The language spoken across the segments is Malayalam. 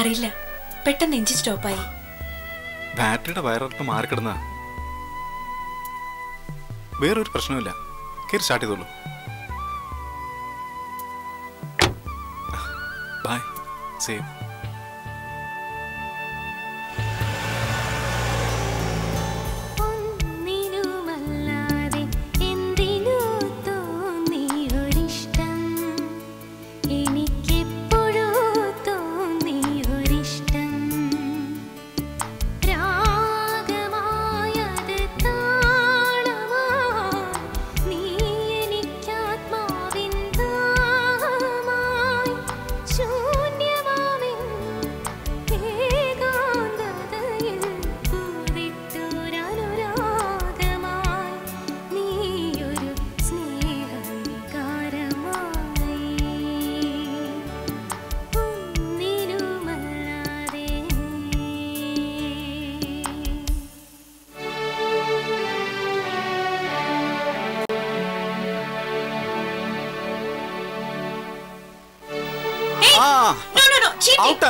അറിയില്ല. പെട്ടെന്ന് എഞ്ചിൻ സ്റ്റോപ്പായി. ബാറ്ററിയുടെ വയറിട്ട് മാറിക്കിടന്ന. വേറൊരു പ്രശ്നമില്ല കയറി സ്റ്റാർട്ട് ചെയ്തോളൂ. ബൈ സേവ്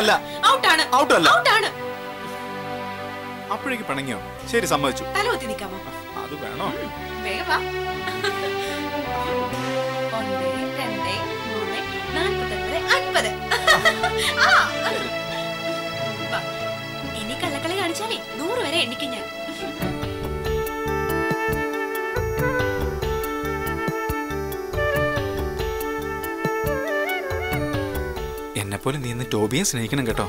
അല്ല. ഔട്ടാണ് ഔട്ടല്ല ഔട്ടാണ് അപ്പോഴേക്ക് പിണങ്ങിയോ? ശരി സമ്മതിച്ചു. നിൽക്കാമോ അത് വേണോ? വേഗം വാ. ഒന്ന് രണ്ട് മൂന്ന് നാൽപ്പത്തൊൻപത് അൻപത്. ആ. ഇനി കള്ളക്കളി കാണിച്ചാലേ നൂറ് വരെ എണ്ണിക്കും ഞാൻ. എന്നെപ്പോലെ നീ ഇന്ന് ടോബിയെ സ്നേഹിക്കണം കേട്ടോ.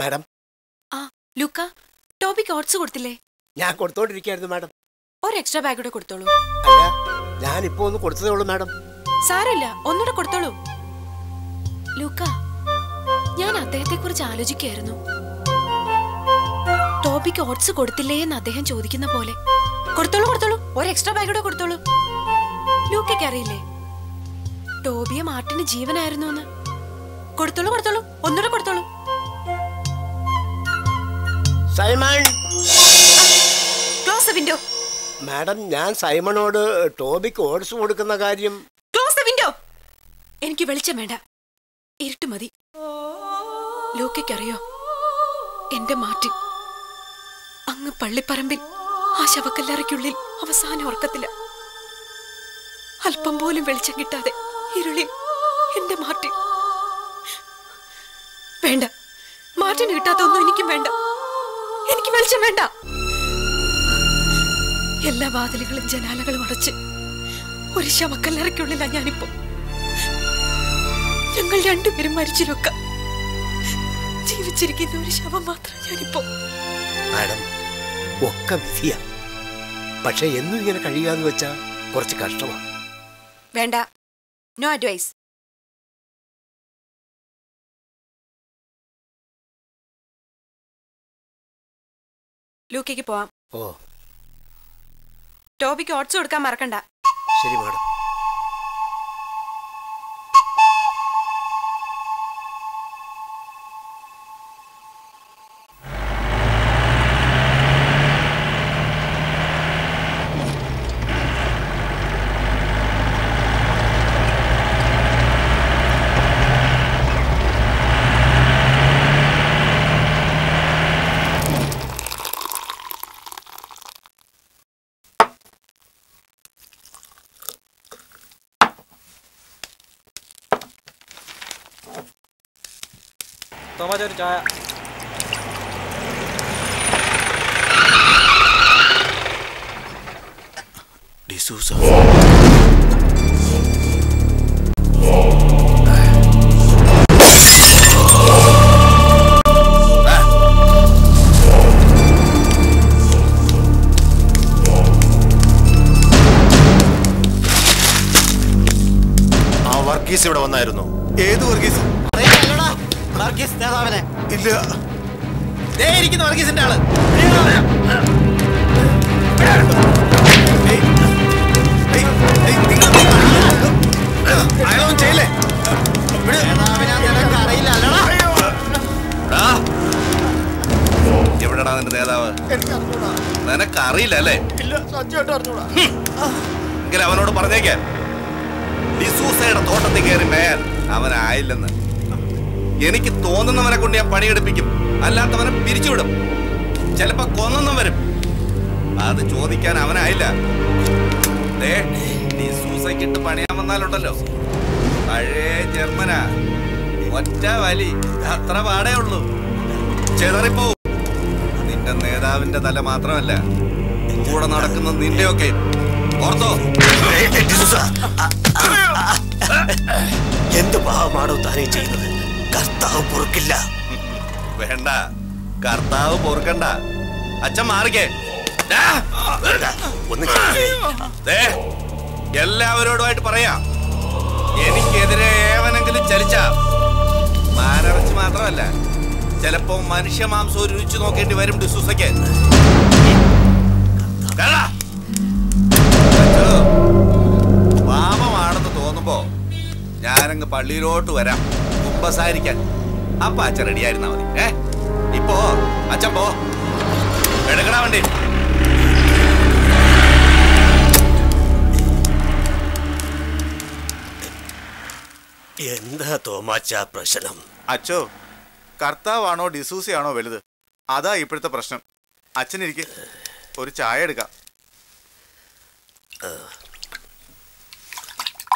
മാഡം. ആ ലുക്ക ടോപ്പിക്ക് ഓട്സ് കൊടുത്തില്ലേ? ഞാൻ കൊടുത്തോണ്ടിരിക്കായിരുന്നു മാഡം. ഒരു എക്സ്ട്രാ ബാഗ് കൂടെ കൊടുത്തോളൂ. അല്ല ഞാൻ ഇപ്പോ ഒന്ന് കൊടുത്തതേ ഉള്ളൂ മാഡം. സാരമില്ല ഒന്നുകൂടെ കൊടുത്തോളൂ. ലൂക്ക ഞാൻ അദ്ദേഹത്തെ കുറിച്ച് ആലോചിക്കായിരുന്നു ടോപ്പിക്ക് ഓട്സ് കൊടുത്തില്ലേ എന്ന് അദ്ദേഹം ചോദിക്കുന്ന പോലെ. കൊടുത്തോളൂ കൊടുത്തോളൂ. ഒരു എക്സ്ട്രാ ബാഗ് കൂടെ കൊടുത്തോളൂ. ലൂക്കയ്ക്ക് അറിയില്ലേ? ടോബിയെ മാർട്ടിന് ജീവനായിരുന്നു എന്ന്. കൊടുത്തോളൂ കൊടുത്തോളൂ. ഒന്നുകൂടെ കൊടുത്തോളൂ. Simon. Close the window madam ഞാൻ സൈമണോട് ടോബിക്ക് ഓട്സ് കൊടുക്കുന്ന കാര്യം. ക്ലോസ് ദ വിൻഡോ എനിക്ക് വെളിച്ചം വേണ്ട. ഇരുട്ട് മതി. ലോക്കയ്ക്കറിയോ? എന്റെ മാറ്റി. അങ്ങ് പള്ളിപ്പറമ്പിൽ ആ ശവക്കല്ലറയ്ക്കുള്ളിൽ അവസാന ഉറക്കത്തില്ല അല്പം പോലും വെളിച്ചം കിട്ടാതെ ഇരുളിൽ എന്റെ മാറ്റി. വേണ്ട. മാറ്റിന് കിട്ടാത്ത ഒന്നും എനിക്കും വേണ്ട. എനിക്ക് വെളിച്ചം വേണ്ട. എല്ലാ വാതിലുകളും ജനാലകളും അടച്ച് ഒരു ശവക്കല്ലറയ്ക്കുള്ളില്ല ഞാനിപ്പോ. ഞങ്ങൾ രണ്ടുപേരും മരിച്ചിരൊക്കെ ജീവിച്ചിരിക്കുന്ന ഒരു ശവം മാത്രം ഞാനിപ്പോ. മാഡം ഒക്കെ വിധിയാ. പക്ഷെ എന്നും ഇങ്ങനെ കഴിയാന്ന് വെച്ചാ കുറച്ച് കഷ്ടമാണ് വേണ്ട. നോ അഡ്വൈസ് ലൂക്കയ്ക്ക് പോവാം. ഓ. ടോബിക്ക് ഓട്സ് കൊടുക്കാൻ മറക്കണ്ട. ശരി മാഡം. ഒരു ചായ. ഡിസൂസ വർഗീസ് ഇവിടെ വന്നായിരുന്നു. അവനായില്ലെന്ന് എനിക്ക് തോന്നുന്നവനെ കൊണ്ട് ഞാൻ പണിയെടുപ്പിക്കും. അല്ലാത്തവനെ പിരിച്ചുവിടും. ചിലപ്പോ കൊന്നൊന്നും വരും. അത് ചോദിക്കാൻ അവനായില്ല. ദേ, ഡിസൂസയ്ക്കിട്ട് പണിയാൻ വന്നാലുണ്ടല്ലോ. പഴയ ജർമ്മനാ. ഒറ്റ വലി. അത്ര പാടേ ഉള്ളൂ. ചെതറിപ്പോ. നിന്റെ നേതാവിന്റെ തല മാത്രമല്ല. കൂടെ നടക്കുന്ന നിന്റെയൊക്കെ. ഓർത്തോ? എന്ത് പാവമാണോ താനേ ചെയ്യുന്നത്? കർത്താവ് പൊറുക്കില്ല. വേണ്ട. കർത്താവ് പൊറുക്കണ്ട. അച്ഛൻ മാറിക്കേ. ഒന്ന് എല്ലാവരോടുമായിട്ട് പറയാ. എനിക്കെതിരെ ഏവനെങ്കിലും ചലിച്ച. മാനറച്ച് മാത്രമല്ല ചിലപ്പോ മനുഷ്യ മാംസം രുചിച്ചു നോക്കേണ്ടി വരും ഡിസൂസയ്ക്ക്. കേറാ. ഞാനങ്ങ് പള്ളിയിലോട്ട് വരാം. കുമ്പസാരിക്കാൻ. അപ്പൊ അച്ഛൻ റെഡിയായിരുന്നാ മതി. ഏ? ഇപ്പോ അച്ഛൻ പോ. എടുക്കണ വണ്ടി. എന്താ തോമാച്ച പ്രശ്നം? അച്ചോ കർത്താവാണോ ഡിസൂസിയാണോ വലുത്? അതാ ഇപ്പോഴത്തെ പ്രശ്നം. അച്ഛനിരിക്കെ. ഒരു ചായ എടുക്കാം.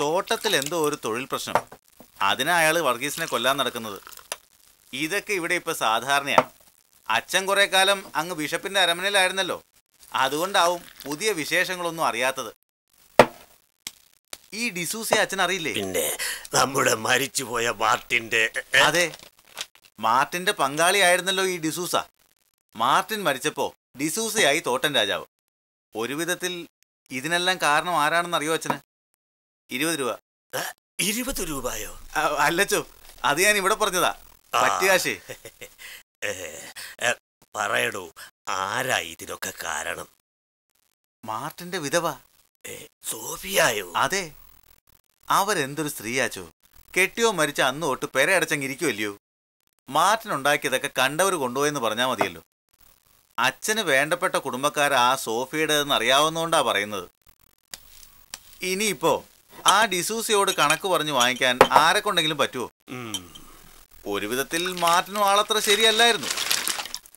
തോട്ടത്തിൽ എന്തോ ഒരു തൊഴിൽ പ്രശ്നം. അതിനാ അയാൾ വർഗീസിനെ കൊല്ലാൻ നടക്കുന്നത്. ഇതൊക്കെ ഇവിടെ ഇപ്പൊ സാധാരണയാണ് അച്ഛൻ കുറെ കാലം അങ്ങ് ബിഷപ്പിന്റെ അരമനയിലായിരുന്നല്ലോ. അതുകൊണ്ടാവും പുതിയ വിശേഷങ്ങളൊന്നും അറിയാത്തത്. ഈ ഡിസൂസെ അച്ഛൻ അറിയില്ലേ? പിന്നെ നമ്മുടെ മരിച്ചുപോയ മാർട്ടിന്റെ അതെ. മാർട്ടിന്റെ പങ്കാളിയായിരുന്നല്ലോ ഈ ഡിസൂസ. മാർട്ടിൻ മരിച്ചപ്പോ ഡിസൂസയായി തോട്ടൻ രാജാവ്. ഒരുവിധത്തിൽ ഇതിനെല്ലാം കാരണം ആരാണെന്ന് അറിയോ അച്ഛന്? ഇരുപത് രൂപ. ഇരുപത് രൂപയോ? അല്ലച്ചോ അത് ഞാൻ ഇവിടെ പറഞ്ഞതാ. പറ്റുകാശേ പറയടൂ ആരാ ഇതിനൊക്കെ കാരണം? മാർട്ടിന്റെ വിധവ. സോഫിയായോ? അതെ. അവരെന്തൊരു സ്ത്രീയാച്ചോ കെട്ടിയോ മരിച്ച അന്ന് തൊട്ട് പെരയടച്ചങ്ങിരിക്കുമല്ലയോ മാർട്ടിൻ ഉണ്ടാക്കിയതൊക്കെ കണ്ടവർ കൊണ്ടുപോയെന്ന് പറഞ്ഞാൽ മതിയല്ലോ. അച്ഛന് വേണ്ടപ്പെട്ട കുടുംബക്കാർ ആ സോഫിയുടേതെന്ന് അറിയാവുന്നതുകൊണ്ടാ പറയുന്നത്. ഇനിയിപ്പോ ആ ഡിസൂസിയോട് കണക്ക് പറഞ്ഞു വാങ്ങിക്കാൻ ആരെ കൊണ്ടെങ്കിലും പറ്റുമോ ഒരു വിധത്തിൽ മാർട്ടിനും ആളത്ര ശരിയല്ലായിരുന്നു.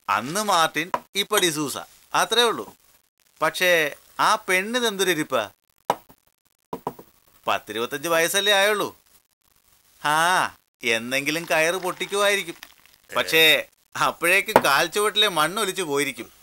അന്ന് മാർട്ടിൻ ഇപ്പൊ ഡിസൂസ. അത്രേ ഉള്ളൂ. പക്ഷേ ആ പെണ്ണിത് എന്തൊരിരിപ്പ പത്തിരുപത്തഞ്ച് വയസ്സല്ലേ ആയുള്ളൂ. ആ എന്നെങ്കിലും കയറ് പൊട്ടിക്കുമായിരിക്കും പക്ഷേ അപ്പോഴേക്ക് കാൽച്ചുവട്ടിലെ മണ്ണൊലിച്ചു പോയിരിക്കും.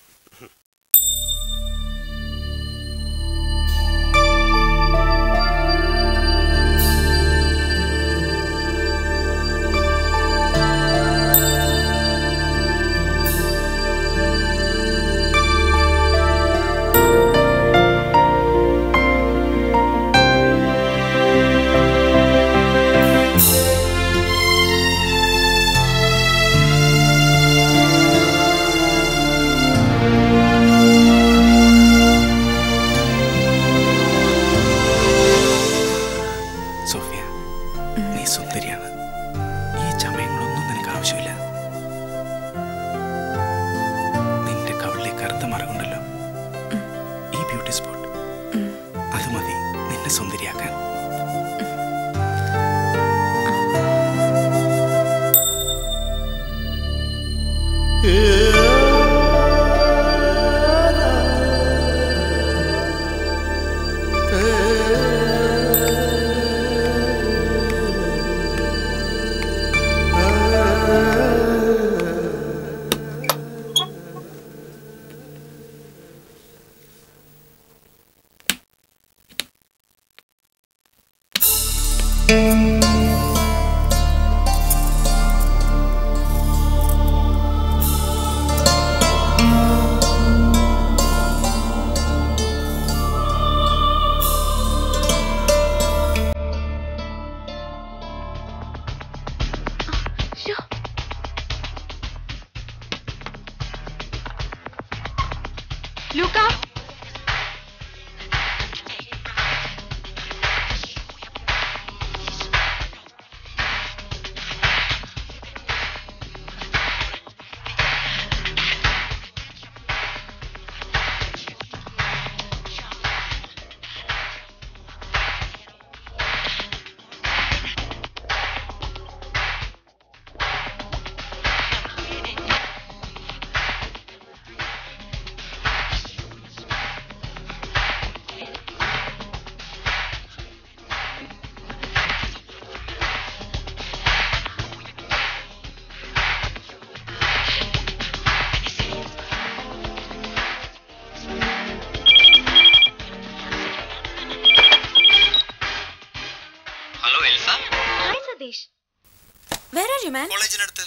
വേറെ മാൻ കോളേജിനടുത്ത്.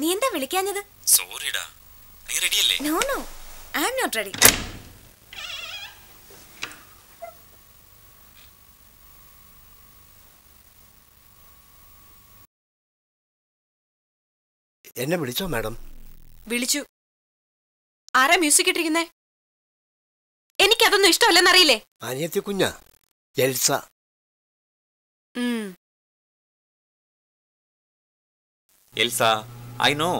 നീ എന്താ വിളിക്കാഞ്ഞത്? സോറിടാ. നീ റെഡിയല്ലേ? No no I am not ready എന്നെ വിളിച്ചോ മാഡം? വിളിച്ചു. ആരാ മ്യൂസിക് ഇട്ടിരിക്കുന്നേ? എനിക്കതൊന്നും ഇഷ്ടമല്ലെന്നറിയില്ലേ? അനിയത്തി കുഞ്ഞാ എൽസ എൽസ ഐ നോ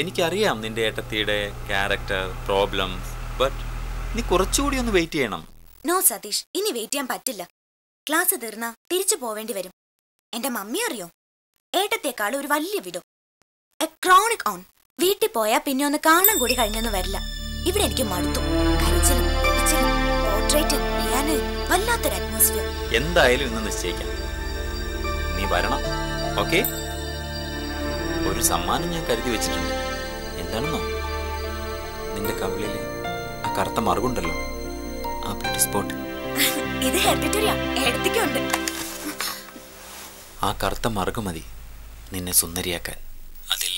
എനിക്കറിയാം നിന്റെ ഏട്ടത്തിയുടെ ക്യാരക്ടർ പ്രോബ്ലംസ് ബട്ട് നീ കുറച്ചുകൂടി ഒന്ന് വെയിറ്റ് ചെയ്യണം. നോ സതീഷ് ഇനി വെയിറ്റ് ചെയ്യാൻ പറ്റില്ല. ക്ലാസ് തീർന്ന തിരിച്ചു പോവേണ്ടി വരും. എന്റെ മമ്മി അറിയോ? ഏട്ടത്തെക്കാൾ ഒരു വലിയ വിടോ എ ക്രോണിക് ഓൺ. വീട്ടിൽ പോയാൽ പിന്നെ ഒന്ന് കാണാൻ കൂടി കഴിഞ്ഞെന്ന് വരില്ല. ഇവിടെ എനിക്ക് മടുത്തു. കരച്ചിലും പിച്ചിലും പോർട്രേറ്റും പിയാനോയും വല്ലാത്തൊരു അറ്റ്മോസ്ഫിയർ എന്തായാലും ഇന്ന് നിശ്ചയിക്കാം. നീ വരണം ഓക്കെ? ഒരു സമ്മാനം ഞാൻ കരുതി വെച്ചിട്ടുണ്ട്. എന്താണെന്നോ? നിന്റെ കവിളിലെ ആ കറുത്ത മറുകുണ്ടല്ലോ. ആ ബ്യൂട്ടി സ്പോട്ട് ഇത് എടുത്തിക്കുണ്ട് ആ കറുത്ത മറുകു മതി. നിന്നെ സുന്ദരിയാക്കാൻ. അതിൽ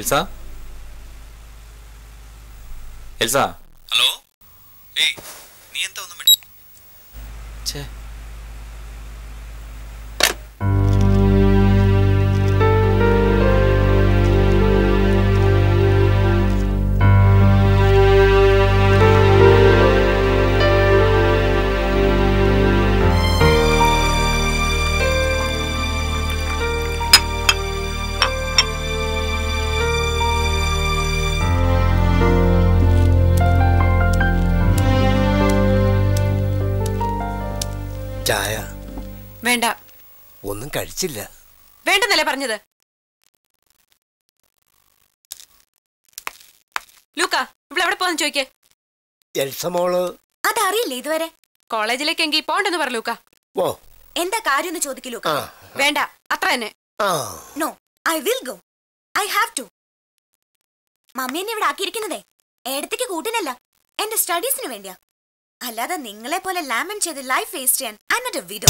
എൽസ എൽസ വേണ്ട. ഒന്നും കഴിച്ചില്ല. വേണ്ടെന്നല്ലേ പറഞ്ഞത്? ലൂക്ക ഇവിടെ എവിടെ പോകാൻ ചോദിക്കേ. എൽസമോൾ അതറിയില്ലേ ഇതുവരെ? കോളേജിലേക്കെങ്കിൽ പോണ്ടെന്ന് പറ ലൂക്ക. ഓ എന്താ കാര്യം എന്ന് ചോദിക്കലൂ ആ. വേണ്ട അത്ര തന്നെ. No I will go I have to mummy എന്നെ ഇവിടെ ആക്കിയിരിക്കുന്നതേ. ഏടത്തേക്ക് കൂട്ടിനല്ല. എന്റെ സ്റ്റഡീസിന് വേണ്ടിയാ. അല്ലാതെ നിങ്ങളെ പോലെ ലാമൻ ചെയ്ത് ലൈഫ് വേസ്റ്റ് ചെയ്യാൻ ഐ നോട്ട് എ വിഡോ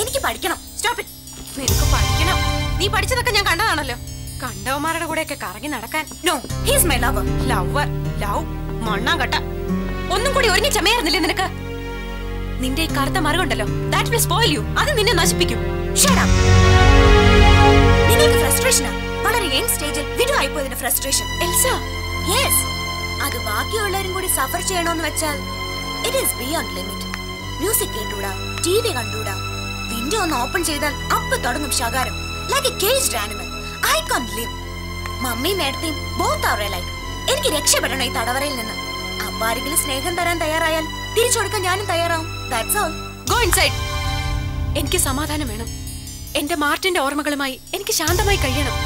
എനിക്ക് പഠിക്കണം. സ്റ്റോപ്പ് ഇറ്റ് നിനക്ക് പഠിക്കണം. നീ പഠിച്ചതൊക്കെ ഞാൻ കണ്ടതാണല്ലോ. കണ്ടവന്മാരുടെ കൂടെയൊക്കെ കറങ്ങി നടക്കാൻ. No he's my lover lover love മണ്ണാങ്കട്ട. ഒന്നും കൂടി ഒരുങ്ങി ചമയായിരുന്നില്ലേ നിനക്ക്? നിന്റെ ഈ കറുത്ത മറുകുണ്ടല്ലോ. ദാറ്റ് വിൽ സ്പോയിൽ യു അത് നിന്നെ നശിപ്പിക്കും. ഷട്ട് അപ്പ് നിങ്ങൾക്ക് ഫ്രസ്ട്രേഷനാ വളരെ യങ് സ്റ്റേജിൽ വിഡോ ആയിപ്പോയതിന്റെ ഫ്രസ്ട്രേഷൻ എൽസ യെസ് അത് ബാക്കിയുള്ളവരും കൂടി സഫർ ചെയ്യണോന്ന് വെച്ചാൽ it is beyond limit music കേട്ടൂടാ T V കണ്ടൂടാ. വിൻഡോ ഒന്ന് ഓപ്പൺ ചെയ്താൽ അപ്പൊ തുടങ്ങും ശകാരം. Like a caged animal I can live mummy മേടത്തെയും both are like എനിക്ക് രക്ഷപ്പെടണം ഈ തടവറയിൽ നിന്ന്. അപ്പൊ ആരെങ്കിലും സ്നേഹം തരാൻ തയ്യാറായാൽ തിരിച്ചു കൊടുക്കാൻ ഞാനും തയ്യാറാവും. ദാറ്റ്സ് ഓൾ ഗോ ഇൻസൈഡ് എനിക്ക് സമാധാനം വേണം. എന്റെ മാർട്ടിന്റെ ഓർമ്മകളുമായി എനിക്ക് ശാന്തമായി കഴിയണം.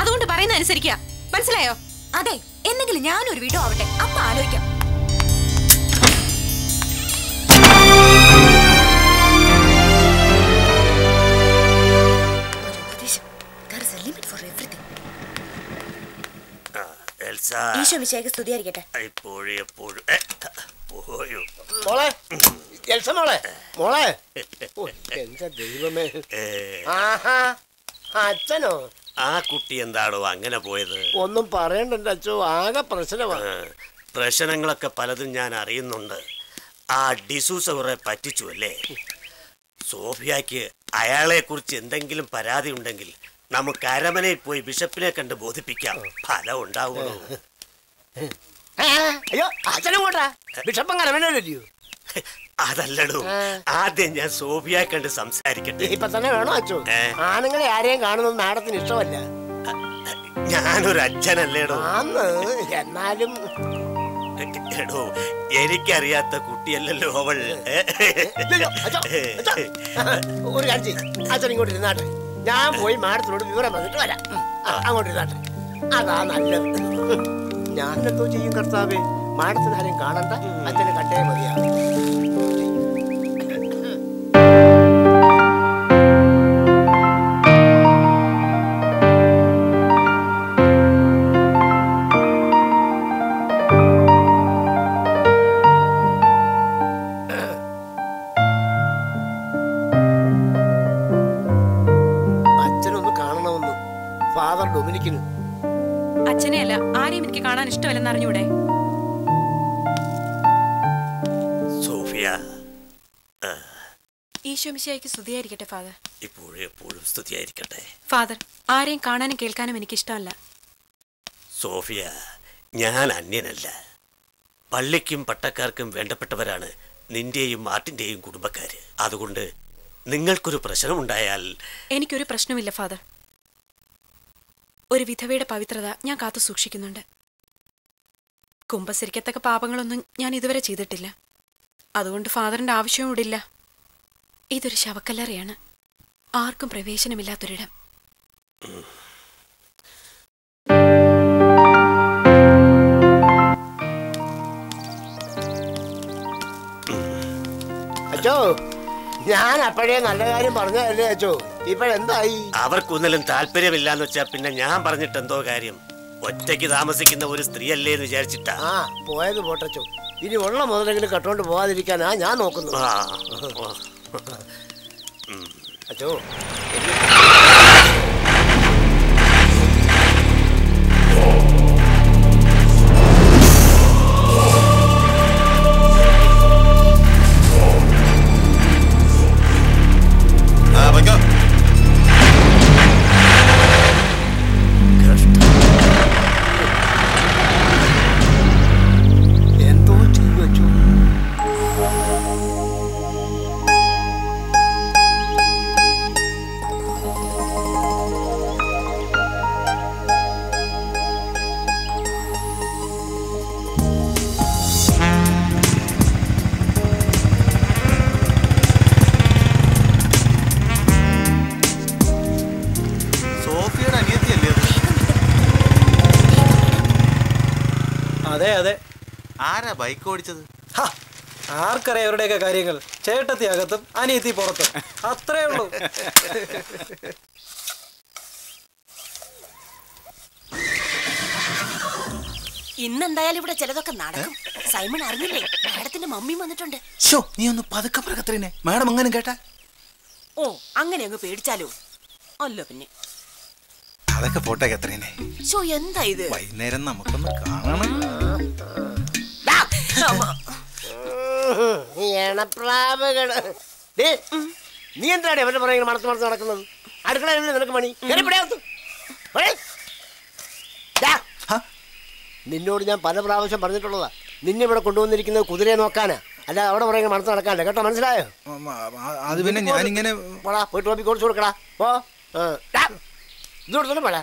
അതുകൊണ്ട് പറയുന്ന അനുസരിക്കുക മനസ്സിലായോ? അതെ എന്തെങ്കിലും ഞാനൊരു വീടോ ആവട്ടെ. അപ്പൊ ആലോചിക്കാം. ഈശോ മിശിഹായ്ക്ക് സ്തുതിയായിരിക്കട്ടെ. എപ്പോഴും ഏ, പോയോ? മോളെ എൽസ മോളെ മോളെ. ഓ, എന്റെ ദൈവമേ. ആഹാ അച്ഛനോ? ആ കുട്ടി എന്താണോ അങ്ങനെ പോയത്? ഒന്നും പറയണ്ട അച്ഛോ ആകെ പ്രശ്നമാണ് പ്രശ്നങ്ങളൊക്കെ പലതും ഞാൻ അറിയുന്നുണ്ട്. ആ ഡിസൂസ കുറെ പറ്റിച്ചു അല്ലേ? സോഫിയക്ക് അയാളെ കുറിച്ച് എന്തെങ്കിലും പരാതി ഉണ്ടെങ്കിൽ നമുക്ക് അരമനയിൽ പോയി ബിഷപ്പിനെ കണ്ട് ബോധിപ്പിക്കാം. ഫലം ഉണ്ടാവുള്ളൂ. അയ്യോ അച്ഛനും ബിഷപ്പം കരമനല്ലോ അതല്ലടൂ. ആദ്യം ഞാൻ സോഫിയെ കണ്ട് സംസാരിക്കട്ടെ. ഇപ്പൊ തന്നെ വേണോ അച്ഛൻ ഏ. ആണുങ്ങളെ ആരെയും കാണുന്നത് മാഡത്തിന് ഇഷ്ടമല്ല. ഞാനൊരു അച്ഛനല്ലേടോ. ആന്ന് എന്നാലും. എടോ എനിക്കറിയാത്ത കുട്ടിയല്ലല്ലോ അവൾ. ഒരു കാര്യം. അച്ഛൻ ഇങ്ങോട്ട് ഇരുന്നാട്ടെ. ഞാൻ പോയി മാഡത്തിനോട് വിവരം വന്നിട്ട് വരാം. അങ്ങോട്ട് ഇരുന്നാട്ടെ. അതാ നല്ലത്. ഞാൻ ഞാനെന്തോ ചെയ്യും കർത്താവേ? മാഡത്തിന് ആരെയും കാണണ്ട. അച്ഛനെ കണ്ടേ മതിയാവും. കാണാൻ ഇഷ്ടമല്ലെന്ന് അറിഞ്ഞൂടെ? സോഫിയ ഈശോ മിശിഹായ്ക്ക് സ്തുതിയായിരിക്കട്ടെ ഫാദർ. ഇപ്പോഴും എപ്പോഴും സ്തുതിയായിരിക്കട്ടെ. ഫാദർ ആരെയും കാണാനും കേൾക്കാനും എനിക്ക് ഇഷ്ടമല്ല സോഫിയ ഞാൻ അന്യനല്ല. പള്ളിക്കും പട്ടക്കാർക്കും വേണ്ടപ്പെട്ടവരാണ് നിന്റെയും മാർട്ടിന്റെയും കുടുംബക്കാര്. അതുകൊണ്ട് നിങ്ങൾക്കൊരു പ്രശ്നമുണ്ടായാൽ എനിക്കൊരു പ്രശ്നമില്ല ഫാദർ. ഒരു വിധവയുടെ പവിത്രത ഞാൻ കാത്തു സൂക്ഷിക്കുന്നുണ്ട്. കുമ്പസരിക്കത്തക്ക പാപങ്ങളൊന്നും ഞാൻ ഇതുവരെ ചെയ്തിട്ടില്ല. അതുകൊണ്ട് ഫാദറിന്റെ ആവശ്യവും ഇടില്ല ഇതൊരു ശവക്കല്ലറയാണ്. ആർക്കും പ്രവേശനമില്ലാത്തൊരിടം. അച്ചോ ഞാൻ അപ്പോഴേ നല്ല കാര്യം പറഞ്ഞതല്ലേ അച്ചോ? ഇപ്പോഴെന്തായി? അവർക്കൊന്നിലും താല്പര്യമില്ലാന്ന് വെച്ചാ പിന്നെ ഞാൻ പറഞ്ഞിട്ട് എന്തോ കാര്യം? ഒറ്റയ്ക്ക് താമസിക്കുന്ന ഒരു സ്ത്രീയല്ലേ എന്ന് വിചാരിച്ചിട്ടാ. ആ പോയത് പോട്ടച്ചോ. ഇനി ഉള്ള മുതലെങ്കിലും കട്ടോണ്ട് പോവാതിരിക്കാനാ ഞാൻ നോക്കുന്നു അച്ചോ ആരാ ബൈക്ക് ഓടിച്ചത്? ആർക്കറിയാം അവരുടെയൊക്കെ കാര്യങ്ങൾ? ചേട്ടത്തി അകത്തും അനിയത്തി പുറത്തും. അത്രേ ഉള്ളൂ. ഇന്നെന്തായാലും ഇവിടെ ചിലതൊക്കെ നടക്കും. സൈമൺ അറിഞ്ഞില്ലേ? മാഡത്തിന്റെ മമ്മി വന്നിട്ടുണ്ട്. ഷോ നീ ഒന്ന് പതുക്കെ പറക്കത്രേനെ മാഡം അങ്ങനെ കേട്ടാ? ഓ അങ്ങനെ അങ്ങ് പേടിച്ചാലോ? അല്ല പിന്നെ. അതൊക്കെ പോട്ടെ കത്രീനെ. ഷോ എന്താ ഇത്? വൈകുന്നേരം നമുക്കൊന്ന് കാണണം. എണപ്രാവുകൾ നീ എന്താണ് അവരുടെ പുറകെ മണത്ത് മണത്ത് നടക്കുന്നത്? അടുക്കളയിൽ നിനക്ക്. ദാ. നിന്നോട് ഞാൻ പല പ്രാവശ്യം പറഞ്ഞിട്ടുള്ളതാ. നിന്നെ ഇവിടെ കൊണ്ടുവന്നിരിക്കുന്നത് കുതിരയെ നോക്കാനാ. അല്ല അവിടെ പുറകെ മണത്ത് നടക്കാനല്ല കേട്ടോ മനസ്സിലായോ? അത് പിന്നെ ഞാനിങ്ങനെ പോടാ പോയിട്ട് ടോപ്പി കൊടുത്തു കൊടുക്കടാ. ഓ ഇത് തന്നെ പോടാ.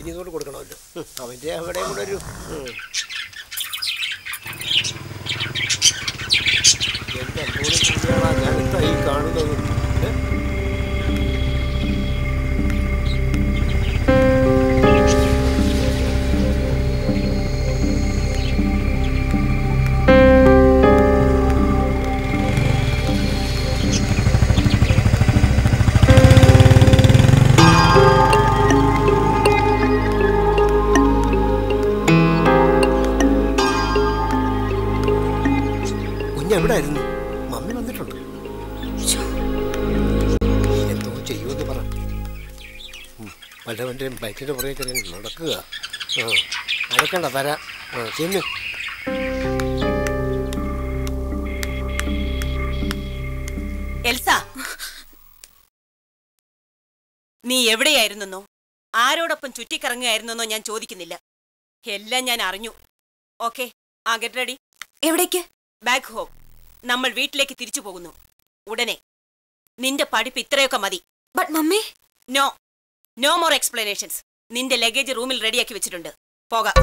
ഇനി ഇതുകൊണ്ട് കൊടുക്കണമല്ലോ അവന്റെ അവിടെ കൂടെ ഒരു. എന്റെ അമ്മൂടെ ഞാൻ ഈ കാണുന്നത് ഏ? കുഞ്ഞെവിടായിരുന്നു മമ്മി വന്നിട്ടുണ്ട്. എന്തോ ചെയ്യുമെന്ന് പറ. വല്ലവന്റെ ബൈക്കിന്റെ പുറകെ കയറി നടക്കുക. ആ. നടക്കണ്ട വരാം. ആ ചെന്ന് എൽസ. നീ എവിടെയായിരുന്നെന്നോ? ആരോടൊപ്പം ചുറ്റിക്കറങ്ങുകയായിരുന്നെന്നോ ഞാൻ ചോദിക്കുന്നില്ല. എല്ലാം ഞാൻ അറിഞ്ഞു. ഓക്കെ ആ ഗെറ്റ് റെഡി. എവിടേക്ക്? ബാക്ക് ഹോം നമ്മൾ വീട്ടിലേക്ക് തിരിച്ചു പോകുന്നു. ഉടനെ. നിന്റെ പഠിപ്പ് ഇത്രയൊക്കെ മതി. But mummy? No no more explanations നിന്റെ ലഗേജ് റൂമിൽ റെഡിയാക്കി വെച്ചിട്ടുണ്ട്. പോകാം.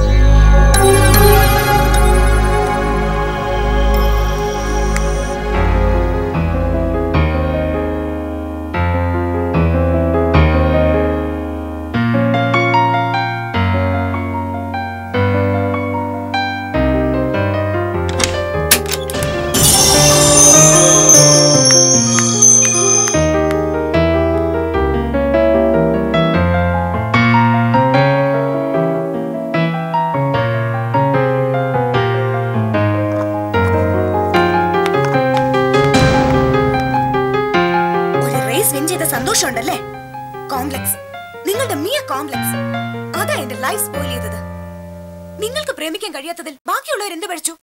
പ്രേമിക്കാൻ കഴിയാത്തതിൽ ബാക്കിയുള്ളവർ എന്ത് പഠിച്ചു?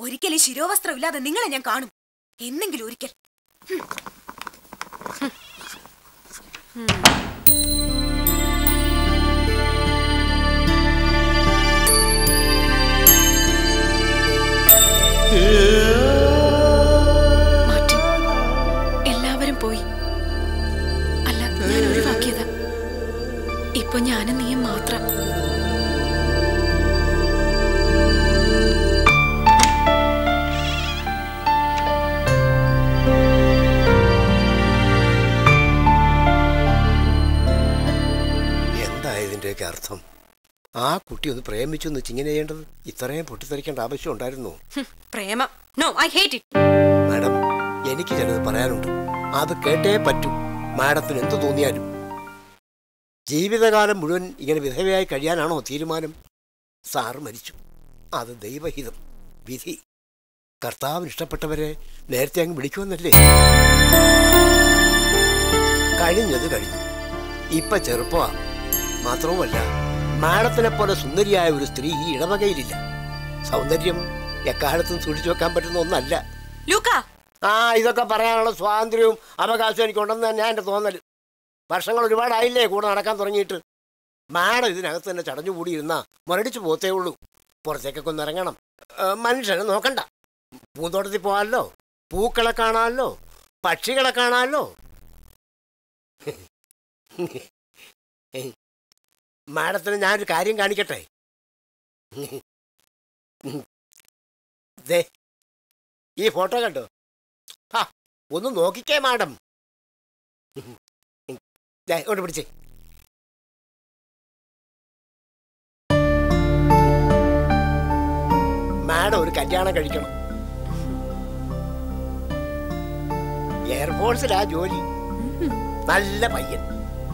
ഒരിക്കലും ശിരോവസ്ത്രം ഇല്ലാതെ നിങ്ങളെ ഞാൻ കാണും. എന്നെങ്കിലും ഒരിക്കൽ. അർത്ഥം ആ കുട്ടി ഒന്ന് പ്രേമിച്ചു എന്ന് ഇങ്ങനെ ചെയ്യേണ്ടത്? ഇത്രയും പൊട്ടിത്തെറിക്കേണ്ട ആവശ്യം ഉണ്ടായിരുന്നു? പ്രേമം. No I hate it madam എനിക്ക് ചിലത് പറയാനുണ്ട്. അത് കേട്ടേ പറ്റൂ. മാഡത്തിന് എന്ത് തോന്നിയാലും. ജീവിതകാലം മുഴുവൻ ഇങ്ങനെ വിധവയായി കഴിയാനാണോ തീരുമാനം? സാർ മരിച്ചു. അത് ദൈവഹിതം. വിധി. കർത്താവിന് ഇഷ്ടപ്പെട്ടവരെ നേരത്തെ അങ്ങ് വിളിക്കുമെന്നല്ലേ? കഴിഞ്ഞത് കഴിഞ്ഞു. ഇപ്പൊ ചെറുപ്പമാ. മാത്രവുമല്ല മാഡത്തിനെ പോലെ സുന്ദരിയായ ഒരു സ്ത്രീ ഈ ഇടവകയിലില്ല. സൗന്ദര്യം എക്കാലത്തും സൂക്ഷിച്ചു വെക്കാൻ പറ്റുന്ന ഒന്നല്ല. ആ ഇതൊക്കെ പറയാനുള്ള സ്വാതന്ത്ര്യവും അവകാശവും എനിക്കുണ്ടെന്ന് തന്നെ എന്റെ തോന്നൽ വർഷങ്ങൾ ഒരുപാടായില്ലേ കൂടെ നടക്കാൻ തുടങ്ങിയിട്ട്. മാഡം ഇതിനകത്ത് തന്നെ ചടഞ്ഞു ചടഞ്ഞുകൂടിയിരുന്ന മുരടിച്ചു പോത്തേ ഉള്ളൂ. പുറത്തേക്കൊക്കെ ഒന്ന് ഇറങ്ങണം. മനുഷ്യനെ നോക്കണ്ട. പൂന്തോട്ടത്തിൽ പോകാമല്ലോ പൂക്കളെ കാണാമല്ലോ പക്ഷികളെ കാണാമല്ലോ മാഡത്തിന് ഞാനൊരു കാര്യം കാണിക്കട്ടെ? ദേ ഈ ഫോട്ടോ കണ്ടോ? ആ ഒന്ന് നോക്കിക്കേ മാഡം. ഇങ്ങോട്ട് പിടിച്ചേ. മാഡം ഒരു കല്യാണം കഴിക്കണം. എയർഫോഴ്സിലാ ജോലി. നല്ല പയ്യൻ.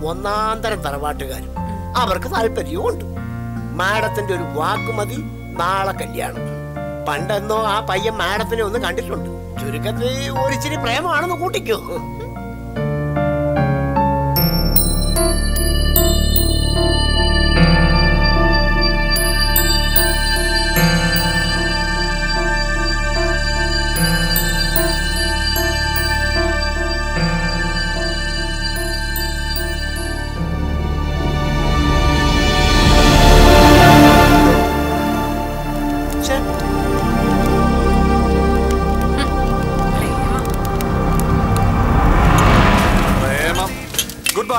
ഒന്നാം തരം അവർക്ക് താല്പര്യവും ഉണ്ട് മാഡത്തിന്റെ ഒരു വാക്കുമതി നാളെ കല്യാണം. പണ്ടെന്നോ ആ പയ്യൻ മാഡത്തിനെ ഒന്ന് കണ്ടിട്ടുണ്ട്. ചുരുക്കത്തിൽ ഒരിച്ചിരി പ്രേമമാണെന്ന് കൂട്ടിക്കോ.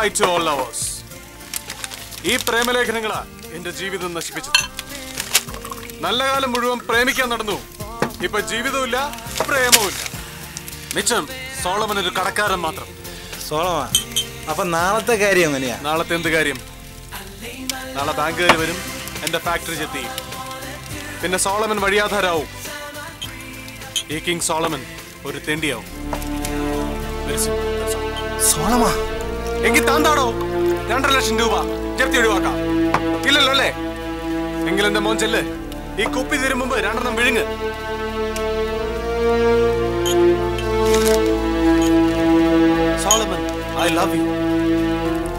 ബൈ ടു ഓൾ ലവേഴ്സ് ഈ പ്രേമലേഖനങ്ങളാ എന്റെ ജീവിതം നശിപ്പിച്ചത്. നല്ല കാലം മുഴുവൻ പ്രേമിക്കാൻ നടന്നു. ഇപ്പൊ ജീവിതമില്ല പ്രേമവുമില്ല. മിച്ചം സോളമൻ ഒരു കടക്കാരൻ മാത്രം. സോളമ അപ്പൊ നാളത്തെ കാര്യം എങ്ങനെയാ? നാളത്തെ എന്ത് കാര്യം? നാളെ ബാങ്കുകാർ വരും എന്റെ ഫാക്ടറി ചെത്തി. പിന്നെ സോളമൻ വഴിയാധാരാവും. ഈ കിങ് സോളമൻ ഒരു തെണ്ടിയാവും. സോളമാ എങ്കിൽ താന്താടോ രണ്ടര ലക്ഷം രൂപ ജപ്തി ഒഴിവാക്കാം. ഇല്ലല്ലോ അല്ലേ? എങ്കിൽ എന്റെ മോൻ ചെല്ല്. ഈ കുപ്പി തീരും മുമ്പ് രണ്ടെണ്ണം വിഴുങ്ങ്. Solomon I love you.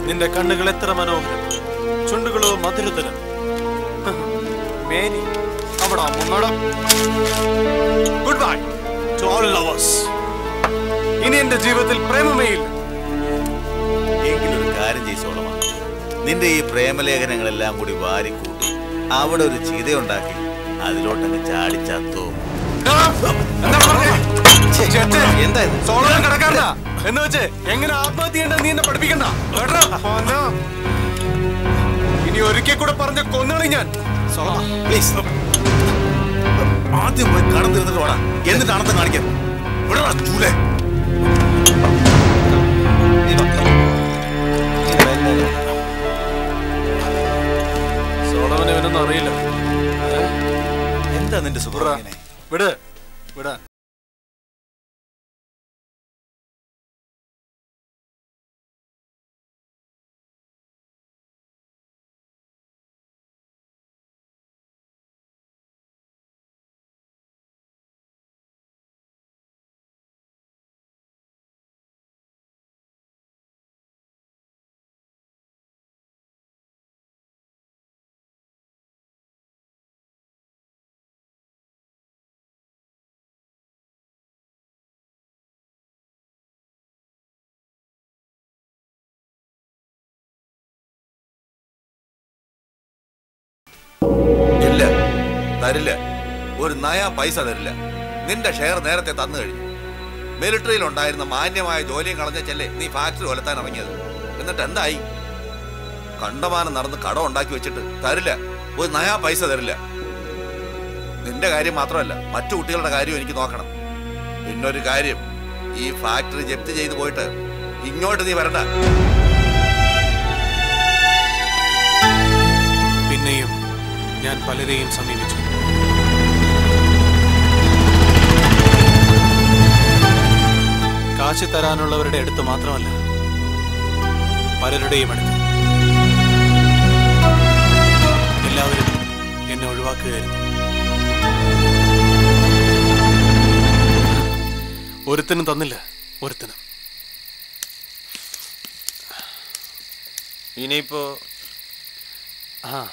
നിന്റെ കണ്ണുകൾ എത്ര മനോഹരം. ചുണ്ടുകളോ മധുരതരം. മേനി അവിടെ good bye to all lovers ഇനി എന്റെ ജീവിതത്തിൽ പ്രേമമേ ഇല്ല. എങ്കിലൊരു നിന്റെ ഈ പ്രേമലേഖനങ്ങളെല്ലാം കൂടി വാരിക്കൂട്ടി അവിടെ ഒരു ചീതയുണ്ടാക്കി അതിലോട്ടങ്ങ് ചാടിച്ചത്തോ എന്ന് വെച്ച് എങ്ങനെ ആത്മഹത്യ ചെയ്യണ്ട നീ എന്നെ പഠിപ്പിക്കണ്ട? ഇനി ഒരിക്കൽ കൂടെ പറഞ്ഞ കൊന്നണി ഞാൻ. പ്ലീസ്. ആദ്യം പോയി കടന്നിരുന്നിട്ട് വേണം എന്നിട്ട് അണത്തം കാണിക്കാം. ഇവിടെ ചൂലേ. സോളമൻ അറിയില്ല എന്താ നിന്റെ സുഹൃത്ത് വിട്. വിടാ തരില്ല. ഒരു നയാ പൈസ തരില്ല. നിന്റെ ഷെയർ നേരത്തെ തന്നു കഴിഞ്ഞു. മിലിറ്ററിയിൽ ഉണ്ടായിരുന്ന മാന്യമായ ജോലിയും കളഞ്ഞ ചെല്ലേ നീ ഫാക്ടറി ഒലത്താൻ ഇറങ്ങിയത്? എന്നിട്ട് എന്തായി? കണ്ടമാനം നടന്ന് കടം ഉണ്ടാക്കി വെച്ചിട്ട് തരില്ല. ഒരു നയാ പൈസ തരില്ല. നിന്റെ കാര്യം മാത്രമല്ല മറ്റു കുട്ടികളുടെ കാര്യം എനിക്ക് നോക്കണം. പിന്നൊരു കാര്യം ഈ ഫാക്ടറി ജപ്തി ചെയ്തു പോയിട്ട് ഇങ്ങോട്ട് നീ വരണ്ട. പിന്നെയും ഞാൻ പലരെയും സമീപിച്ചു. കാശ് തരാനുള്ളവരുടെ അടുത്ത് മാത്രമല്ല പലരുടെയും അടുത്ത്. എല്ലാവരും എന്നെ ഒഴിവാക്കുകയായിരുന്നു. ഒരുത്തനും തന്നില്ല ഒരുത്തനും. ഇനിയിപ്പോ ആ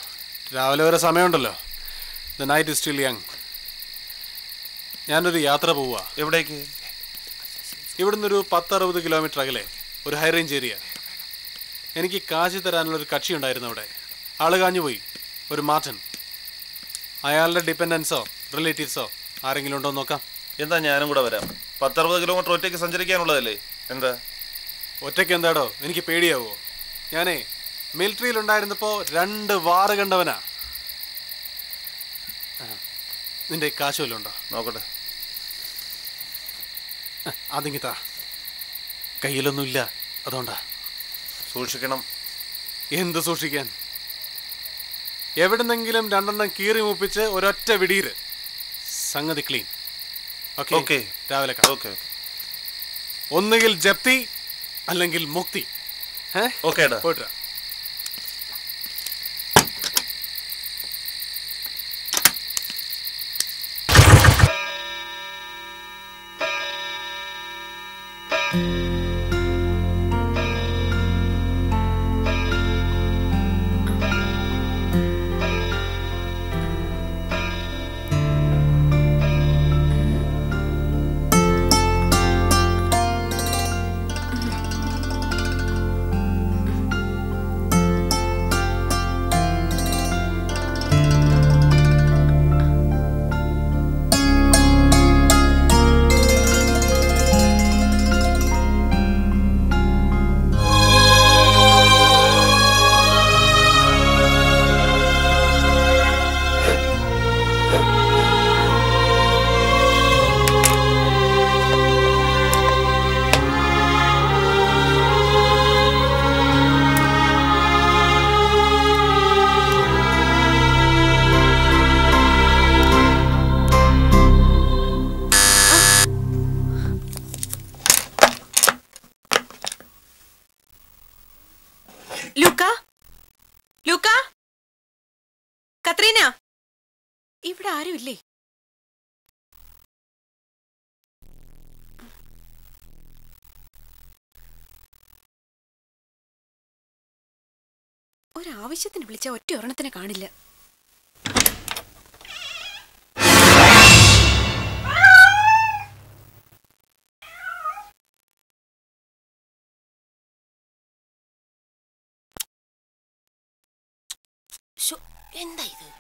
രാവിലെ വരെ സമയമുണ്ടല്ലോ. The night is still young ഞാനൊരു യാത്ര പോവുക എവിടേക്ക്? ഇവിടുന്ന് ഒരു പത്തറുപത് കിലോമീറ്റർ അകലെ ഒരു ഹൈ റേഞ്ച് ഏരിയ എനിക്ക് കാശ് തരാനുള്ളൊരു കക്ഷി ഉണ്ടായിരുന്നു അവിടെ. ആൾ കാഞ്ഞുപോയി ഒരു മാർട്ടൻ. അയാളുടെ ഡിപ്പെൻഡൻസോ റിലേറ്റീവ്സോ ആരെങ്കിലും ഉണ്ടോ എന്ന് നോക്കാം. എന്താ ഞാനും കൂടെ വരാം. പത്തറുപത് കിലോമീറ്റർ ഒറ്റയ്ക്ക് സഞ്ചരിക്കാനുള്ളതല്ലേ? എന്താ? ഒറ്റയ്ക്ക് എന്താടോ? എനിക്ക് പേടിയാവോ? ഞാനേ മിലിറ്ററിയിൽ ഉണ്ടായിരുന്നപ്പോൾ രണ്ട് വാറ് കണ്ടവനാ. നിന്റെ കാശ് ഉണ്ടോ? നോക്കട്ടെ. അതിങ്ങിത്താ കയ്യിലൊന്നുമില്ല. അതുകൊണ്ടാ. സൂക്ഷിക്കണം. എന്ത് സൂക്ഷിക്കാൻ? എവിടുന്നെങ്കിലും രണ്ടെണ്ണം കീറി മുപ്പിച്ച് ഒരൊറ്റ വെടിയിര്. സംഗതി ക്ലീൻ. ഓക്കെ. രാവിലെ. ഓക്കെ ഒന്നുകിൽ ജപ്തി അല്ലെങ്കിൽ മുക്തി. ഏ? ഓക്കെ പോയിട്ട് ഒരാവശ്യത്തിന് വിളിച്ച ഒറ്റ ഒരെണ്ണത്തിനെ കാണില്ല. എന്താ ഇത്?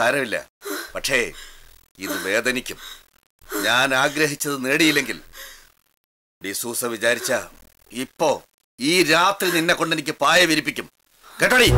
സാരമില്ല. പക്ഷേ ഇത് വേദനിക്കും. ഞാൻ ആഗ്രഹിച്ചത് നേടിയില്ലെങ്കിൽ. ഡിസൂസ വിചാരിച്ച ഇപ്പോ ഈ രാത്രി നിന്നെ കൊണ്ട് എനിക്ക് പായ വിരിപ്പിക്കും. കേട്ടോടി?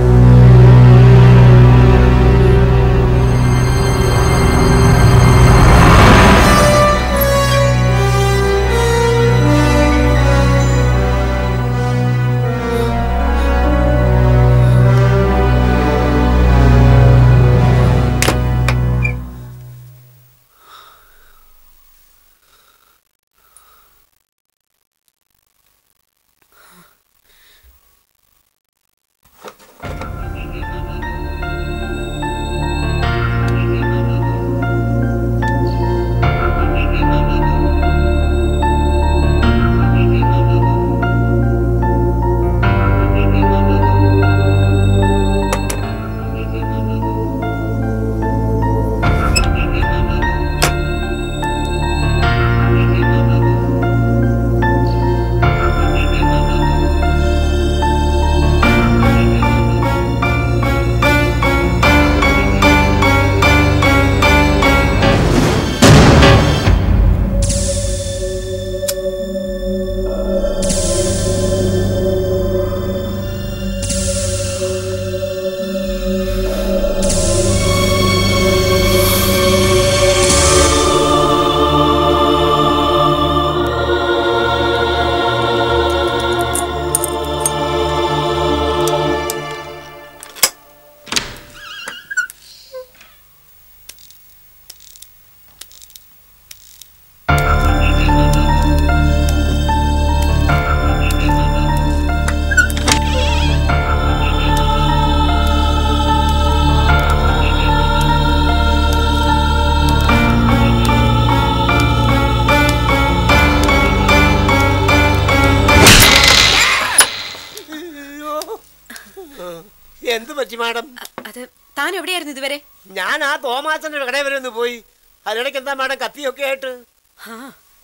എന്താ മാഡം കത്തിയൊക്കെ ആയിട്ട്.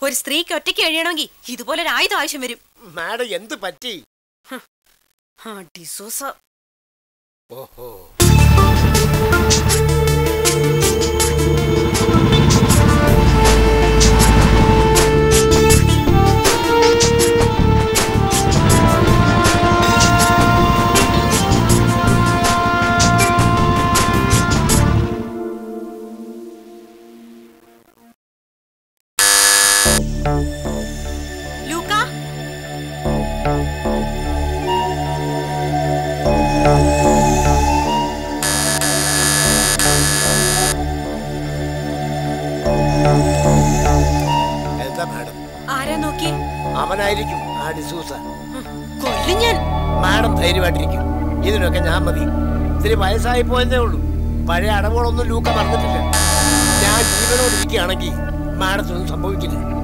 ഒരു സ്ത്രീക്ക് ഒറ്റയ്ക്ക് കഴിയണമെങ്കിൽ ഇതുപോലെ ഒരു ആയുധം ആവശ്യം വരും. മാഡം എന്ത് പറ്റി? ഡിസോസ ഓഹോ. അവനായിരിക്കും ആ ഡിസൂസ. കൊല്ലും ഞാൻ. മാഡം ധൈര്യമായിട്ടിരിക്കും. ഇതിനൊക്കെ ഞാൻ മതി. ഇത്തിരി വയസ്സായി പോയതേ ഉള്ളൂ. പഴയ അടവുകളൊന്നും ലൂക്ക മറന്നിട്ടില്ല. ഞാൻ ജീവനോട് ഇരിക്കുകയാണെങ്കിൽ മാഡത്തിനൊന്നും സംഭവിക്കില്ല.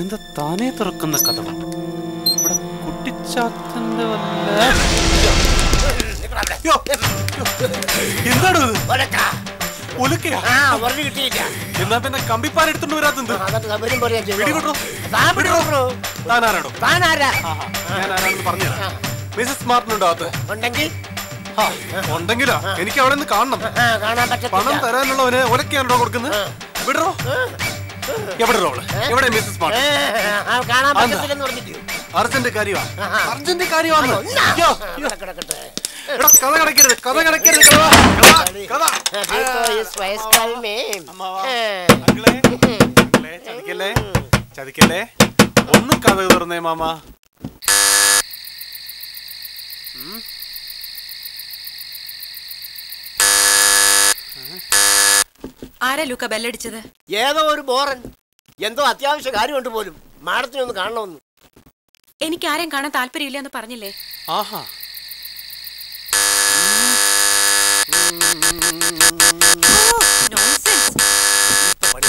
ഇതെന്താ താനേ തുറക്കുന്ന കഥ. ഇവിടെ കുട്ടിച്ചാത്തന്റെ വല്ല എന്താണ് എന്നാ പിന്നെ കമ്പിപ്പാൻ എടുത്തോണ്ട് പറഞ്ഞു മിസസ് മാർട്ടിൻ ഉണ്ടോ അത് ഉണ്ടെങ്കിൽ? ഉണ്ടെങ്കിലാ? എനിക്ക് അവിടെ നിന്ന് കാണണം. പണം തരാനുള്ളവന് ഒലക്കാണോ കൊടുക്കുന്നത്. വിടറോ. എവിടെ റോൾ എവിടെ മിസ്സസ് കാണാൻ? പറ്റത്തില്ലെന്ന് പറഞ്ഞിട്ട് അർജന്റ് കാര്യമാണ് അർജന്റ് കാര്യമാണ് എടാ, കഥ കിടക്കരുത് കഥ കിടക്കരുത് കഥ. ചതിക്കല്ലേ? ചതിക്കല്ലേ? ഒന്ന് കഥ തുറന്നേ മാമ. ഉം. ആരാ ലൂക്ക ബെല്ലടിച്ചത്? ഏതോ ഒരു ബോറൻ. എന്തോ അത്യാവശ്യ കാര്യമുണ്ട് പോലും. മാഡത്തിനെ ഒന്ന് കാണണമെന്ന്. എനിക്ക് ആരെയും കാണാൻ താല്പര്യമില്ല എന്ന് പറഞ്ഞില്ലേ? ആഹാ. പണി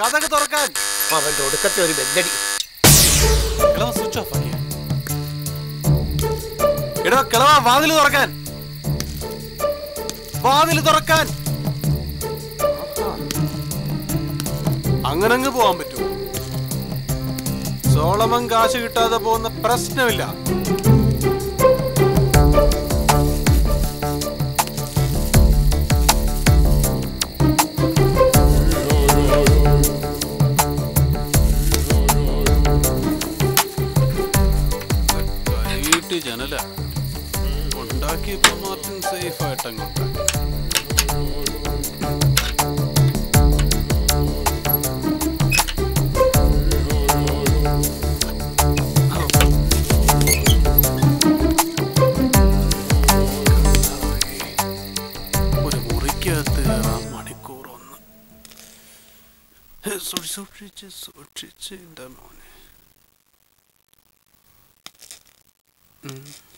കഥക് തുറക്കാൻ. അവന്റെ ഒടുക്കത്തെ ഒരു ബെല്ലടി കിളവ സ്വിച്ച് ഓഫ് ആക്കിയ. എടോ കിളവ വാതിൽ തുറക്കാൻ. വാതിൽ തുറക്കാൻ. അങ്ങനങ്ങ് പോവാൻ പറ്റുമോ? സോളമൻ കാശ് കിട്ടാതെ പോകുന്ന പ്രശ്നമില്ല. ഉണ്ടാക്കിയപ്പോ മാർട്ടിൻ സേഫ് ആയിട്ടങ്ങ് ഒരു മുറിക്കകത്ത് ആ മണിക്കൂർ ഒന്ന്. സൂക്ഷി- സൂക്ഷിച്ച് സൂക്ഷിച്ച് എന്റെ മോനെ. ഉം.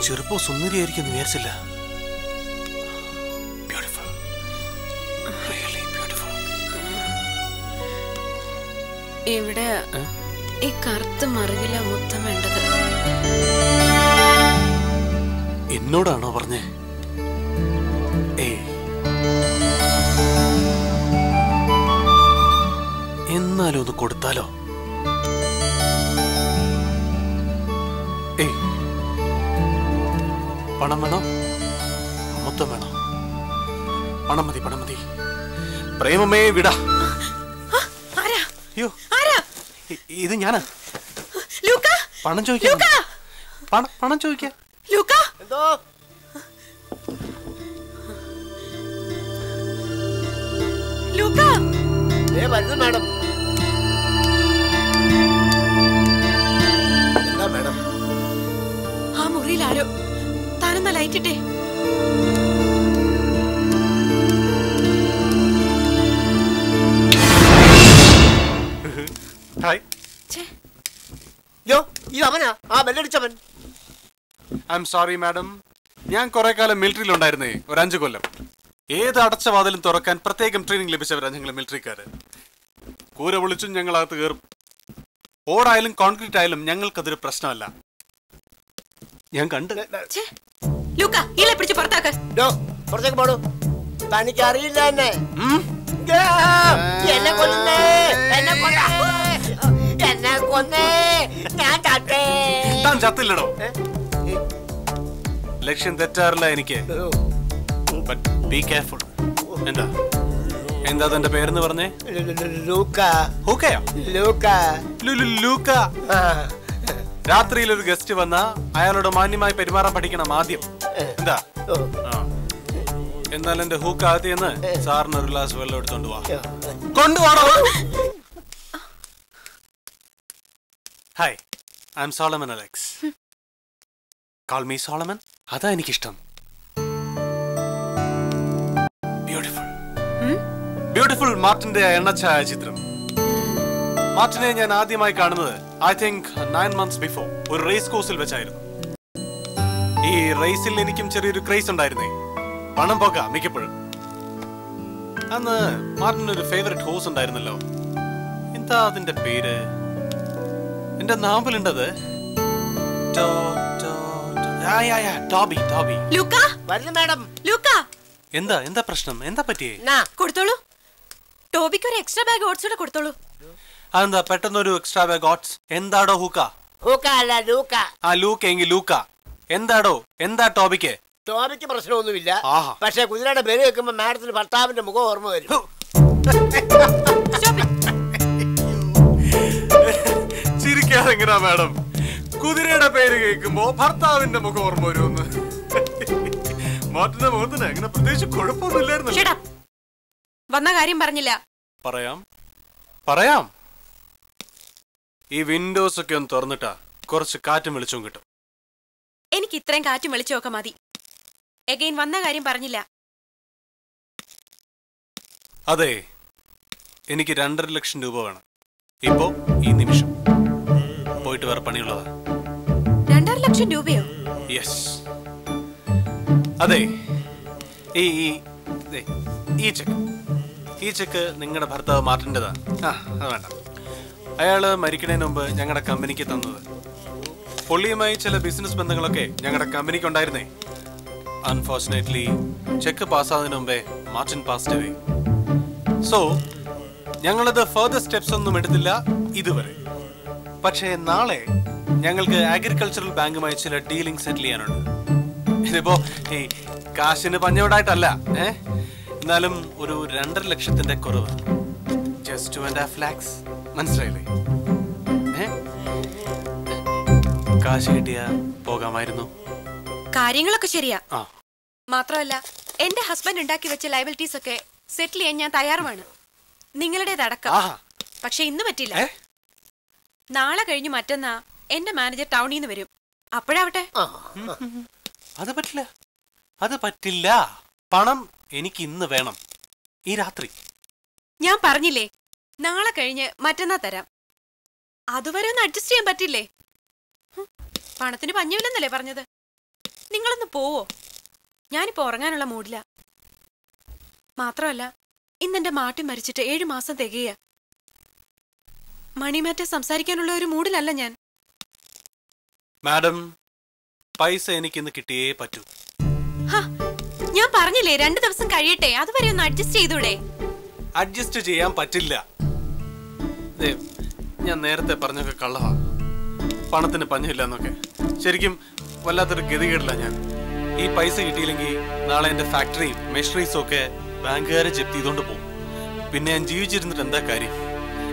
ഇത്രയും ചെറുപ്പം സുന്ദരിയായിരിക്കും എന്ന് വിചാരിച്ചില്ല. ഇവിടെ ഈ കറുത്ത മറുകില മൊത്തം വേണ്ടത്. എന്നോടാണോ? പണം വേണോ? മൊത്തം വേണോ? പണം മതി പണം മതി. പ്രേമമേ വിടാ. അയ്യോ. ഇത് ഞാനാ. പണം ചോദിക്കാം പണം പണം സോറി മാഡം ഞാൻ കുറെ കാലം മിലിറ്ററിയിലുണ്ടായിരുന്നേ ഒരു അഞ്ചു കൊല്ലം. ഏത് അടച്ച വാതിലും തുറക്കാൻ പ്രത്യേകം ട്രെയിനിങ് ലഭിച്ചവരാണ് ഞങ്ങൾ മിലിറ്ററിക്കാർ കൂര വിളിച്ചും ഞങ്ങൾ അകത്ത് കയറും ഓടായാലും കോൺക്രീറ്റ് ആയാലും ഞങ്ങൾക്കതൊരു പ്രശ്നമല്ല. ഞാൻ കണ്ടു പുറത്താക്ക്. ഡോ പുറത്തേക്ക് പോടൂ. തനിക്ക് അറിയില്ല എന്നെ. ഉം? യാ, എന്നെ കൊന്നേ എന്നെ കൊന്നേ എന്നെ കൊന്നേ. ഞാൻ ചത്തേ താൻ ചത്തില്ലടോ. ലക്ഷ്യം തെറ്റാറില്ല എനിക്ക്. ബട്ട് ബി കെയർഫുൾ എന്താ? എന്താ തന്റെ പേരെന്ന് പറഞ്ഞേ? ലൂക്ക. രാത്രിയിൽ ഒരു ഗസ്റ്റ് വന്ന അയാളോട് മാന്യമായി പെരുമാറാൻ പഠിക്കണം ആദ്യം. എന്താ. എന്നാൽ എന്റെ ഹൂക്ക് ആദ്യം സാറിന് ഒരു ഗ്ലാസ് വെള്ളം എടുത്തോണ്ട് വാ. കൊണ്ടുപോണോ hi I am Solomon Alex call me Solomon അതാ എനിക്കിഷ്ടം. ബ്യൂട്ടിഫുൾ ബ്യൂട്ടിഫുൾ മാർട്ടിന്റെ എണ്ണച്ചായ ചിത്രം. മാർട്ടിനെ ഞാൻ ആദ്യമായി കാണുന്നത് I think nine months before ഒരു റേസ് കോഴ്സിൽ വെച്ചായിരുന്നു. ഈ റേസിൽ എനിക്കും ചെറിയൊരു ക്രേസ് ഉണ്ടായിരുന്നേ. പണം പോക്ക മിക്കപ്പോഴും. അന്ന് മാർട്ടിന് ഒരു ഫേവററ്റ് ഹോസ് ഉണ്ടായിരുന്നല്ലോ. എന്താ അതിന്റെ പേര്? എന്റെ നാമ്പിലുണ്ടത് to- to- Toby Toby. Luca? വരുന്നു മാഡം. ലൂക്ക? എന്താ എന്താ പ്രശ്നം? എന്താ പറ്റിയേ? കൊടുത്തോളൂ. ടോബിക്ക് ഒരു എക്സ്ട്രാ ബാഗ് ഓട്സ് കൂടെ കൊടുത്തോളൂ. അതെന്താ പെട്ടെന്നൊരു എക്സ്ട്രാ ബാഗ് ഓട്സ് എന്താടോ ഹൂക്ക? ഹൂക്ക അല്ല ലൂക്ക. ആ ലൂക്ക എങ്കിൽ ലൂക്ക. എന്താടോ? എന്താ ടോബിക്ക്? ടോബിക്ക് പ്രശ്നമൊന്നുമില്ല. പക്ഷെ കുതിരയുടെ ബലി വെക്കുമ്പോ മാഡത്തിന് ഭർത്താവിന്റെ മുഖം ഓർമ്മ വരും. ചിരിക്കാതെങ്ങനാ മാഡം. കുതിരയുടെ പേര് കേൾക്കുമ്പോ ഭർത്താവിന്റെ മുഖം ഓർമ്മ വരുമെന്ന്. മാറ്റുന്ന മുഖത്തിന് അങ്ങനെ പ്രത്യേകിച്ച് കുഴപ്പമൊന്നുമില്ലായിരുന്നു. വന്ന കാര്യം പറഞ്ഞില്ല. പറയാം. പറയാം. ഈ വിൻഡോസ് ഒക്കെ ഒന്ന് തുറന്നിട്ടാ കുറച്ച് കാറ്റും വെളിച്ചവും കിട്ടും. എനിക്ക് ഇത്രയും കാറ്റും വെളിച്ചമൊക്കെ മതി. എഗൈൻ വന്ന കാര്യം പറഞ്ഞില്ല. അതെ എനിക്ക് രണ്ടര ലക്ഷം രൂപ വേണം. ഇപ്പോ ഈ നിമിഷം. പോയിട്ട് വേറെ പണിയുള്ളതാ. രണ്ടര ലക്ഷം രൂപയോ? യെസ് അതെ. ഈ ഈ ചെക്ക്. ഈ ചെക്ക് നിങ്ങളുടെ ഭർത്താവ് മാർട്ടിന്റെതാ. ആ അത് വേണ്ട. അയാൾ മരിക്കണേന് മുമ്പ് ഞങ്ങളുടെ കമ്പനിക്ക് തന്നത്. പുള്ളിയുമായി ചില ബിസിനസ് ബന്ധങ്ങളൊക്കെ ഞങ്ങളുടെ കമ്പനിക്ക് ഉണ്ടായിരുന്നേ അൺഫോർച്ചുനേറ്റ്ലി ചെക്ക് പാസ്സാകുന്നതിന് മുമ്പേ മാർട്ടിൻ പാസ്റ്റ് അവേ സോ ഞങ്ങളത് ഫർദർ സ്റ്റെപ്സ് ഒന്നും എടുത്തില്ല ഇതുവരെ. പക്ഷേ നാളെ ഞങ്ങൾക്ക് അഗ്രികൾച്ചറൽ ബാങ്കുമായി ചില ഡീലിംഗ് സെറ്റിൽ ചെയ്യാനുണ്ട്. ഇതിപ്പോ ഈ കാശിന് പഞ്ഞോടായിട്ടല്ല ഏ? എന്നാലും ഒരു രണ്ടര ലക്ഷത്തിന്റെ കുറവ്. ജസ്റ്റ് ടു ആൻഡ് ഫ്ലാക്സ് ലാക്സ് മനസ്സിലായില്ലേ? കാശ് കിട്ടിയ പോകാമായിരുന്നു. കാര്യങ്ങളൊക്കെ ശരിയാ. മാത്രമല്ല എന്റെ ഹസ്ബൻഡ് ഉണ്ടാക്കി വെച്ച ലയബിലിറ്റീസ് ഒക്കെ സെറ്റിൽ ചെയ്യാൻ ഞാൻ തയ്യാറുമാണ്. നിങ്ങളുടേതടക്കം പക്ഷെ ഇന്ന് പറ്റില്ല നാളെ കഴിഞ്ഞ് മറ്റന്നാ എന്റെ മാനേജർ ടൗണിൽ നിന്ന് വരും. അപ്പോഴാവട്ടെ. അത് പറ്റില്ല. അത് പറ്റില്ല. പണം എനിക്ക് ഇന്ന് വേണം. ഈ രാത്രി. ഞാൻ പറഞ്ഞില്ലേ നാളെ കഴിഞ്ഞ് മറ്റന്നാ തരാം. അതുവരെ ഒന്ന് അഡ്ജസ്റ്റ് ചെയ്യാൻ പറ്റില്ലേ? പണത്തിന് പഞ്ഞമില്ലെന്നല്ലേ പറഞ്ഞത്? നിങ്ങളൊന്ന് പോവോ? ഞാനിപ്പോ ഉറങ്ങാനുള്ള മൂഡില. മാത്രമല്ല ഇന്നെന്റെ മാട്ടി മരിച്ചിട്ട് ഏഴു മാസം തികയ. മണിമാറ്റ സംസാരിക്കാനുള്ള ഒരു മൂഡിലല്ല ഞാൻ. മാഡം പൈസ എനിക്കിന്ന് കിട്ടിയേ പറ്റൂ. ഞാൻ പറഞ്ഞില്ലേ രണ്ടു ദിവസം കഴിയട്ടെ അതുവരെ ഒന്ന് അഡ്ജസ്റ്റ് ചെയ്തൂടെ? അഡ്ജസ്റ്റ് ചെയ്യാൻ പറ്റില്ല. ഞാൻ നേരത്തെ പറഞ്ഞൊക്കെ കള്ളവാ. പണത്തിന് പഞ്ഞില്ല എന്നൊക്കെ ശരിക്കും വല്ലാത്തൊരു ഗതികേടില്ല ഞാൻ. ഈ പൈസ കിട്ടിയില്ലെങ്കിൽ നാളെ എന്റെ ഫാക്ടറിയും മെഷീനറീസും ഒക്കെ ബാങ്കുകാരെ ജപ്തി ചെയ്തോണ്ട് പോകും. പിന്നെ ഞാൻ ജീവിച്ചിരുന്നിട്ട് എന്താ കാര്യം?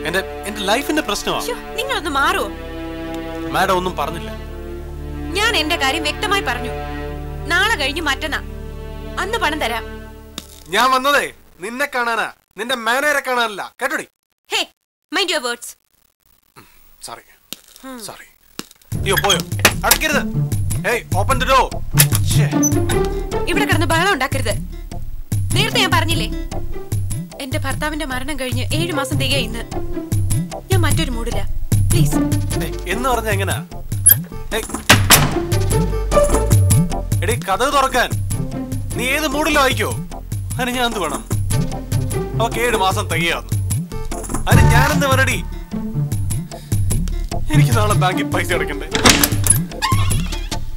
എന്റെ എന്റെ ലൈഫിന്റെ പ്രശ്നമാണ് നിങ്ങൾ നിങ്ങളൊന്ന് മാറുമോ മാഡം ഒന്നും പറഞ്ഞില്ല. ഞാൻ എന്റെ കാര്യം വ്യക്തമായി പറഞ്ഞു. നാളെ കഴിഞ്ഞ് മറ്റന്നാ. അന്ന് പണം തരാം. ഞാൻ വന്നതേ നിന്നെ കാണാനാ. നിന്റെ മാനേജറെ കാണാനല്ല. കേട്ടോടി? Hey mind your words sorry sorry അയ്യോ പോയോ. അടക്കരുത്. ഏയ് ഓപ്പൺ ദി ഡോർ ഇവിടെ കിടന്ന് ബഹളം ഉണ്ടാക്കരുത്. നേരത്തെ ഞാൻ പറഞ്ഞില്ലേ? എന്റെ ഭർത്താവിന്റെ മരണം കഴിഞ്ഞ് ഏഴു മാസം തികയ ഇന്ന്. ഞാൻ മറ്റൊരു മൂടില്ല. പ്ലീസ് എന്ന് പറഞ്ഞ എങ്ങനാ. എടി കഥ തുറക്കാൻ. നീ ഏത് മൂടില്ല വായിക്കോ? അതിന് ഞാൻ എന്ത് വേണം? അവക്ക് ഏഴ് മാസം തികയാന്ന് അതിന് ഞാനെന്ത് വരടി എനിക്ക് നാളെ ബാങ്കിൽ പൈസ അടക്കണ്ടേ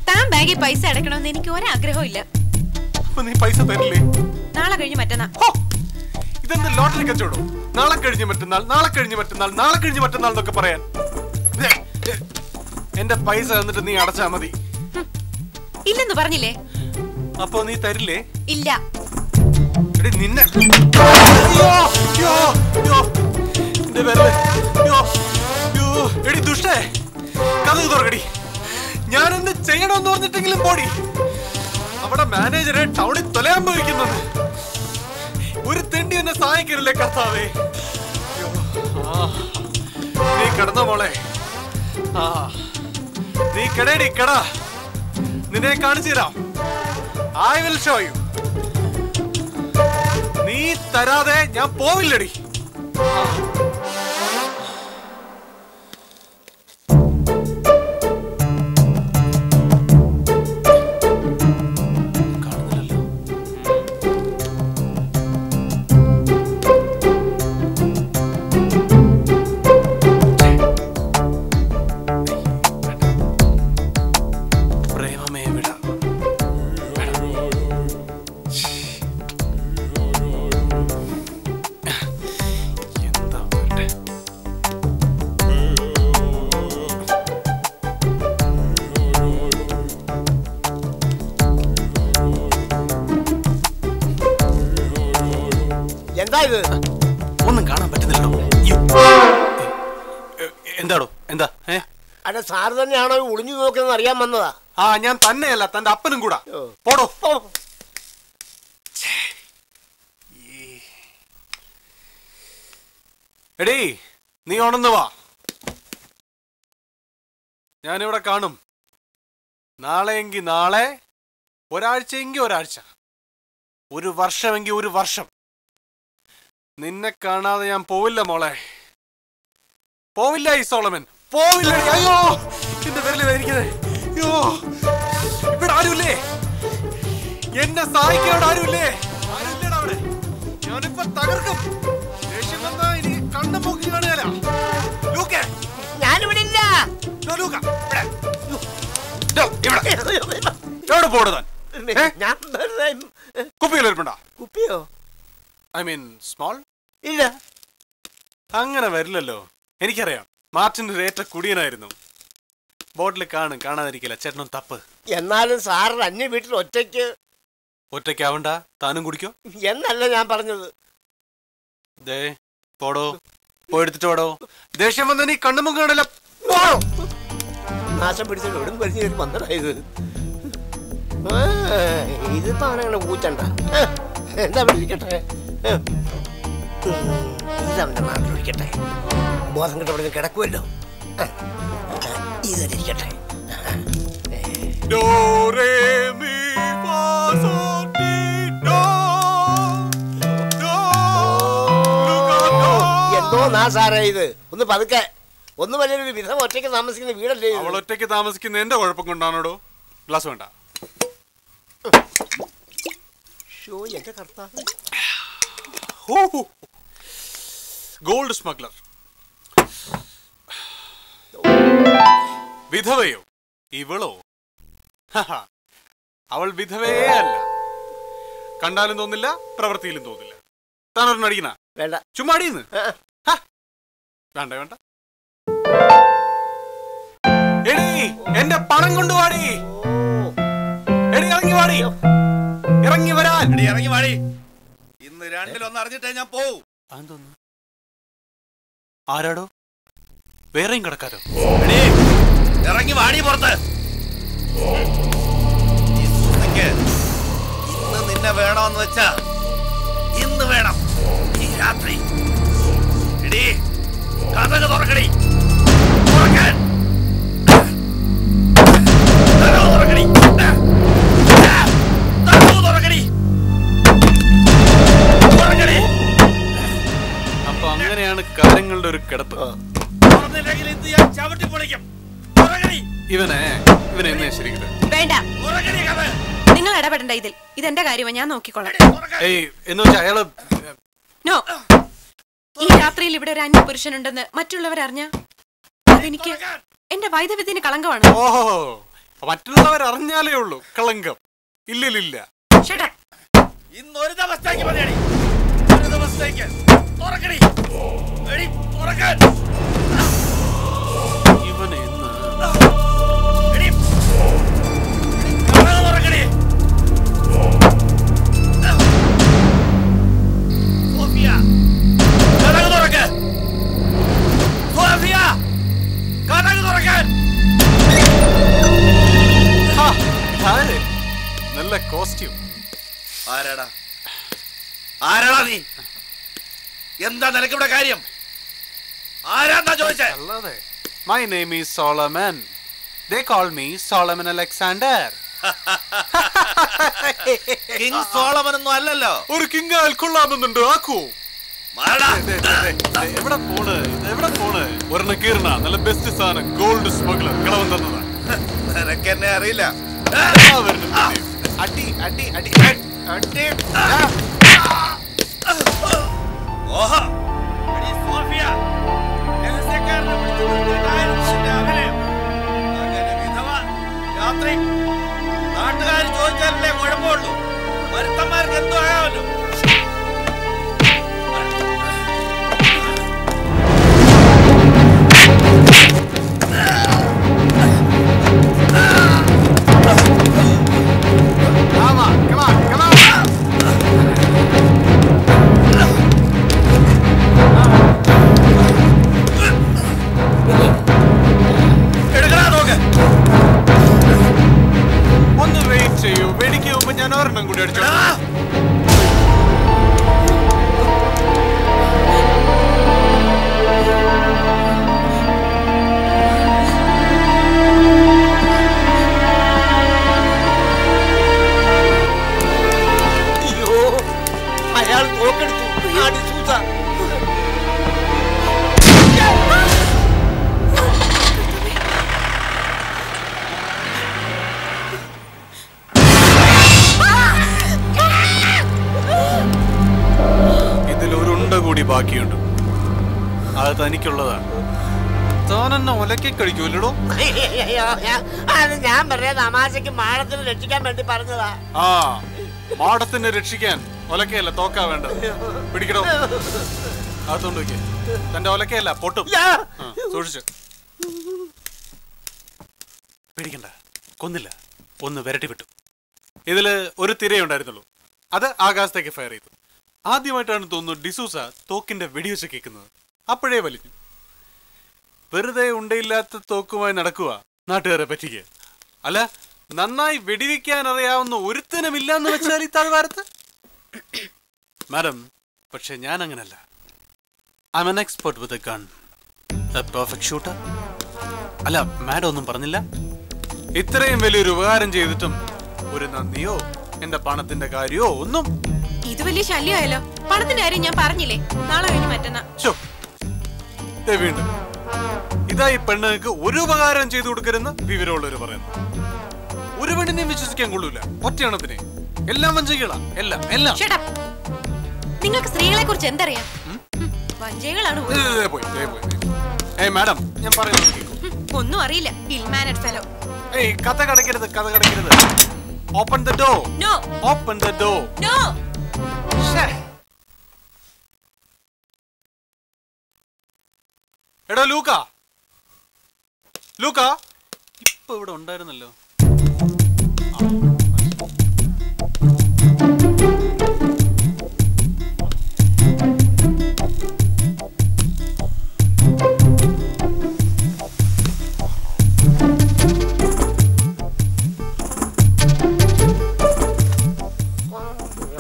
താൻ ബാഗിൽ പൈസ അടക്കണമെന്ന് എനിക്ക് ഒരാഗ്രഹവും ഇല്ല. അപ്പൊ നീ പൈസ തരില്ലേ? നാളെ കഴിഞ്ഞ് മറ്റന്നാ. ഇതെന്ത് ലോട്ടറി കച്ചവടം? നാളെ കഴിഞ്ഞ് മറ്റന്നാൾ നാളെ കഴിഞ്ഞ് മറ്റന്നാൾ നാളെ കഴിഞ്ഞ് മറ്റന്നാൾ എന്നൊക്കെ പറയാൻ. എന്റെ പൈസ തന്നിട്ട് നീ അടച്ചാ മതി. ഇല്ലെന്ന് പറഞ്ഞില്ലേ? അപ്പൊ നീ തരില്ലേ? ഇല്ല. നിന്നെ. എടി ദുഷ്ടേ. കഥ തുറക്കടി. ഞാൻ എന്ത് ചെയ്യണമെന്ന് പറഞ്ഞിട്ടെങ്കിലും പോടി. അവിടെ മാനേജറെ ടൗണിൽ തൊലയാൻ പോയിരിക്കുന്നത്. ഒരു തെണ്ടി എന്നെ സഹായിക്കരുല്ലേ കർത്താവേ? നീ കടന്ന മോളെ. നീ കടേടി കടാ. നിന്നെ കാണിച്ചു തരാം. ഐ വിൽ ഷോ യു നീ തരാതെ ഞാൻ പോവില്ലടി. സാറ് തന്നെയാണോ ഒളിഞ്ഞു നോക്കുന്നത് അറിയാൻ വന്നതാ? ആ ഞാൻ തന്നെയല്ല തന്റെ അപ്പനും കൂടാ. പോടോ. എടീ നീ ഉണന്ന് വാ. ഞാനിവിടെ കാണും. നാളെയെങ്കിൽ നാളെ ഒരാഴ്ചയെങ്കിൽ ഒരാഴ്ച. ഒരു വർഷമെങ്കിൽ ഒരു വർഷം. നിന്നെ കാണാതെ ഞാൻ പോവില്ല മോളെ. പോവില്ല ഈ സോളമൻ. പോവില്ല അയ്യോ എന്റെ പേരിൽ വേദിക്കുന്നത് അയ്യോ ഇവിടെ ആരുമില്ലേ? എന്നെ സഹായിക്കാൻ ആരുമില്ലേ? ആരുമില്ലടാ അവിടെ? ഞാനിപ്പോ തകർക്കും. ദേഷ്യം വന്നാ ഇനി കണ്ണു പൊക്കി കാണുകയല്ല ലൂക്കേ. ഞാനിവിടെ ഇല്ല ലൂക്ക, ഇവിടെ. ഇവിടെ. എവിടെ കുപ്പിയോ? I mean small? ഇല്ല. അങ്ങനെ വരില്ലല്ലോ. എനിക്കറിയാം. മാർട്ടിൻ ഒരു ഏറ്റ കുടിയനായിരുന്നു. ബോട്ടിൽ കാണും കാണാതിരിക്കില്ല. ചേട്ടനും തപ്പ്. എന്നാലും സാറിന് അന്യ വീട്ടിൽ ഒറ്റയ്ക്ക് ഒറ്റയ്ക്കാവണ്ട താനും കുടിക്കോ? എന്നല്ല ഞാൻ പറഞ്ഞത്. ദേ പോടോ. പോയെടുത്തിട്ട് പോടോ ദേഷ്യം വന്ന നീ കണ്ണുമുഖം കാണില്ല. നാശം പിടിച്ചിട്ട് എവിടെ വലിഞ്ഞ കയറി ആ, ഇതിപ്പോ അവനങ്ങനെ ഊച്ചണ്ട. ആ, എന്താ ഇവിടെ ഉം, ഇതവന്റെ നാട്ടിലിരിക്കട്ടെ ബോധം കിട്ട ഇവിടെ കിടക്കുമല്ലോ. ഇതൊരിക്കട്ടെ ആ, ഇതന്നെ ഇരിക്കട്ടെ. Do re mi fa so ti do. ഡോ എന്തോ നാ സാറേ ഇത്. ഒന്ന് പതുക്കെ. ഒന്ന് വലിയൊരു വിധം ഒറ്റയ്ക്ക് താമസിക്കുന്ന വീടല്ലേ ഇത്? അവൾ ഒറ്റയ്ക്ക് താമസിക്കുന്ന എന്റെ കുഴപ്പം കൊണ്ടാണോടോ? ഗ്ലാസ് വേണ്ട. ഷോ എന്റെ കർത്താവ്. Gold smuggler. വിധവയോ? ഇവളോ? അവൾ വിധവയേ അല്ല. കണ്ടാലും തോന്നില്ല പ്രവൃത്തിയിലും തോന്നില്ല. താനൊരെണ്ണം അടിക്കണ? വേണ്ട. ചുമ്മാ അടിയുന്ന്? വേണ്ട വേണ്ട. എടി എന്റെ പണം കൊണ്ടുവാടി എടി ഇറങ്ങി വാടി. ഇറങ്ങി വരാൻ. എടി, ഇറങ്ങി വാടി. ഇന്ന് രണ്ടിലൊന്ന് അറിഞ്ഞിട്ടേ ഞാൻ പോവും. ആരാടോ? വേറെയും കിടക്കാരോ ഇറങ്ങി വാടി പുറത്ത്. ഇന്ന് നിന്നെ വേണമെന്ന് വെച്ചാ ഇന്ന് വേണം ഈ രാത്രി. എടി കഥക തുറക്കടി. തുറക്കാൻ. തുറക്കടി. അങ്ങനെയാണ് കാര്യങ്ങളുടെ ഒരു കിടപ്പ്. ഇവനെ ഇവനെ എന്നെ ശരിക്കും വേണ്ട. നിങ്ങൾ ഇടപെടണ്ട ഇതിൽ. ഇതെന്റെ കാര്യമാണ് ഞാൻ നോക്കിക്കോളാം ഏയ് എന്ന് അയാൾ നോ. ഈ രാത്രിയിൽ ഇവിടെ ഒരു അന്യ പുരുഷനുണ്ടെന്ന് മറ്റുള്ളവർ അറിഞ്ഞ അതെനിക്ക് എന്റെ വൈദവ്യത്തിന് കളങ്കമാണ്. ഓഹോ മറ്റുള്ളവർ അറിഞ്ഞാലേ ഉള്ളൂ കളങ്കം. ഇല്ലില്ല ഇന്നൊരു ദിവസത്തേക്ക് മതിയടി. ഒരു ദിവസത്തേക്ക്. തുറക്കടി നല്ല കോസ്റ്റ്യൂം. ആരാടാ? ആരാടാ നീ? എന്താ നിനക്കിവിടെ കാര്യം? ആരാന്നാ ചോദിച്ചേ? അല്ലാതെ. My name is Solomon they call me Solomon Alexander king Solomon ഒന്നും അല്ലല്ലോ. ഒരു കിങ് ആൽക്കൊള്ളാമെന്നുണ്ട് ആക്കൂ. എവിടെ പോണ്? ഇത് എവിടെ പോണ്? ഒരെണ്ണം കീറണ നല്ല ബെസ്റ്റ് സാധനം. ഗോൾഡ് സ്മഗ്ലർ കിളവൻ തന്നതാ. അറിയില്ല. അടി അടി അടി. അടി. ഓഹോ. സോഫിയ. രഹസ്യക്കാരനെ വിളിച്ചു നിർത്തിയിട്ടായിരുന്നു നിന്റെ അഭിനയം അങ്ങനെ വിധവ രാത്രി നാട്ടുകാർ ചോദിച്ചാലല്ലേ കുഴപ്പമുള്ളൂ. വരുത്തന്മാർക്ക് എന്തോ ആകാമല്ലോ Come on, come on, come on. ഒരെണ്ണം കൂടി അടിച്ചോ അയാൾ തോക്കെടുത്തു കൂടി ബാക്കിയുണ്ട്. അത് തനിക്കുള്ളതാണ്. ഒലക്കി കഴിക്കൂല്ലടോ ഞാൻ- അത് ഞാൻ പറഞ്ഞ തമാശക്ക് മാളത്തിന് രക്ഷിക്കാൻ വേണ്ടി പറഞ്ഞതാ. ആ മാടത്തിനെ രക്ഷിക്കാൻ ഒലക്കയല്ല തോക്കാ വേണ്ടത്. പിടിക്കണോ അകത്തോണ്ട് വെക്കേ തന്റെ ഒലക്കയല്ല പൊട്ടും. ആ, സൂക്ഷിച്ച്. പേടിക്കണ്ട കൊന്നില്ല. ഒന്ന് വിരട്ടി വിട്ടു. ഇതിൽ ഒരു തിരയുണ്ടായിരുന്നുള്ളൂ. അത് ആകാശത്തേക്ക് ഫയർ ചെയ്തു. ആദ്യമായിട്ടാണ് തോന്നുന്നു ഡിസൂസ തോക്കിന്റെ വെടിവെച്ച് കേൾക്കുന്നത്. അപ്പോഴേ വലിഞ്ഞു. വെറുതെ ഉണ്ടയില്ലാത്ത തോക്കുമായി നടക്കുക നാട്ടുകാരെ പറ്റിക്ക്. അല്ല നന്നായി വെടിവെക്കാൻ അറിയാവുന്ന ഒരുത്തനുമില്ലാന്ന് വെച്ചാൽ ഈ താഴ്വാരത്ത് മാഡം പക്ഷെ ഞാൻ അങ്ങനല്ല I an expert with a gun a perfect shooter അല്ല മാഡം ഒന്നും പറഞ്ഞില്ല. ഇത്രയും വലിയൊരു ഉപകാരം ചെയ്തിട്ടും ഒരു നന്ദിയോ എന്റെ പണത്തിന്റെ കാര്യമോ ഒന്നും ഇത് വലിയ ശല്യമായല്ലോ. പണത്തിന്റെ കാര്യം ഞാൻ പറഞ്ഞില്ലേ? നാളെ കഴിഞ്ഞ് മറ്റന്നാ. വീണ്ടും. ഇതാ ഈ പെണ്ണുങ്ങൾക്ക് ഒരു ഉപകാരം ചെയ്തു കൊടുക്കരുന്ന് വിവരമുള്ളവര് പറയുന്നു. ഒരു പെണ്ണിനെയും വിശ്വസിക്കാൻ കൊള്ളൂല. ഒറ്റയാണത്തിനെ എല്ലാം വഞ്ചികളാ. എല്ലാം എല്ലാം. നിങ്ങൾക്ക് സ്ത്രീകളെ കുറിച്ച് എന്തറിയാം. ഏയ് മാഡം ഞാൻ പറയുന്നത് ഒന്നും അറിയില്ല. ഇൽമാനഡ് ഫെലോ ഏയ് കഥ കടക്കരുത് കഥ കടക്കരുത്. Open the door no open the door no എടോ ലൂക്ക. ലൂക്ക. ഇപ്പൊ ഇവിടെ ഉണ്ടായിരുന്നല്ലോ.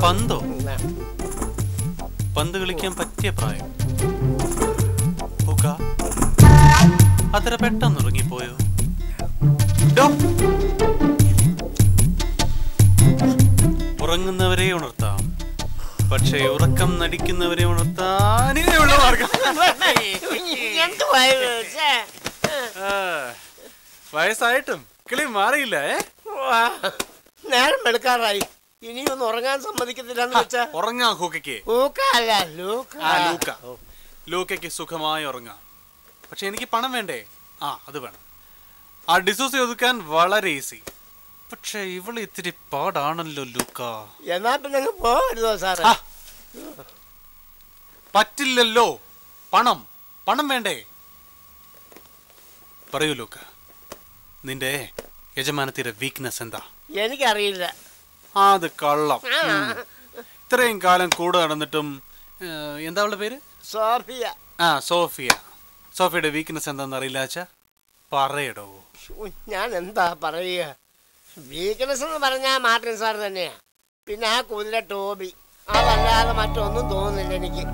പന്തോ? പന്ത് കളിക്കാൻ പറ്റിയ പ്രായം. അത്ര പെട്ടെന്ന് ഉറങ്ങിപ്പോയോ. ഉറങ്ങുന്നവരെ ഉണർത്താം. പക്ഷേ ഉറക്കം നടിക്കുന്നവരെ ഉണർത്താൻ ഉള്ള മാർഗം. വയസ്സായിട്ടും കിളി മാറിയില്ല ഏ? നേരം വെളുക്കാറായി ഇനിയൊന്നും ഉറങ്ങാൻ സമ്മതിക്കത്തില്ലെന്ന് വെച്ചാ? ഉറങ്ങാം ഹൂക്കയ്ക്ക്. ലൂക്കല്ല ലൂക്ക. ആ ലൂക്ക. ലൂക്കയ്ക്ക് സുഖമായി ഉറങ്ങാം. പക്ഷെ എനിക്ക് പണം വേണ്ടേ? ആ അത് വേണം. ആ ഡിസോസ് ഒതുക്കാൻ വളരെ ഈസി. പക്ഷെ ഇവൾ ഇത്തിരി പാടാണല്ലോ ലൂക്ക. എന്നാ പിന്നെ സാറേ. പറ്റില്ലല്ലോ. പണം. പണം വേണ്ടേ? പറയൂ ലൂക്ക. നിന്റെ യജമാനത്തിന്റെ വീക്ക്നെസ് എന്താ? എനിക്കറിയില്ല. അത് കള്ളം. ഇത്രയും കാലം കൂടെ നടന്നിട്ടും എന്താ അവളുടെ പേര്? സോഫിയ. ആ സോഫിയ. സോഫിയുടെ വീക്ക്നെസ് എന്താണെന്ന് അറിയില്ല അച്ഛാ. പറയടോ. ഞാൻ എന്താ പറയുക? വീക്ക്നെസ് എന്ന് പറഞ്ഞാൽ മാർട്ടിൻ സാർ തന്നെയാ. പിന്നെ ആ കുതിര ടോബി. അതല്ലാതെ മറ്റൊന്നും തോന്നുന്നില്ല എനിക്ക്.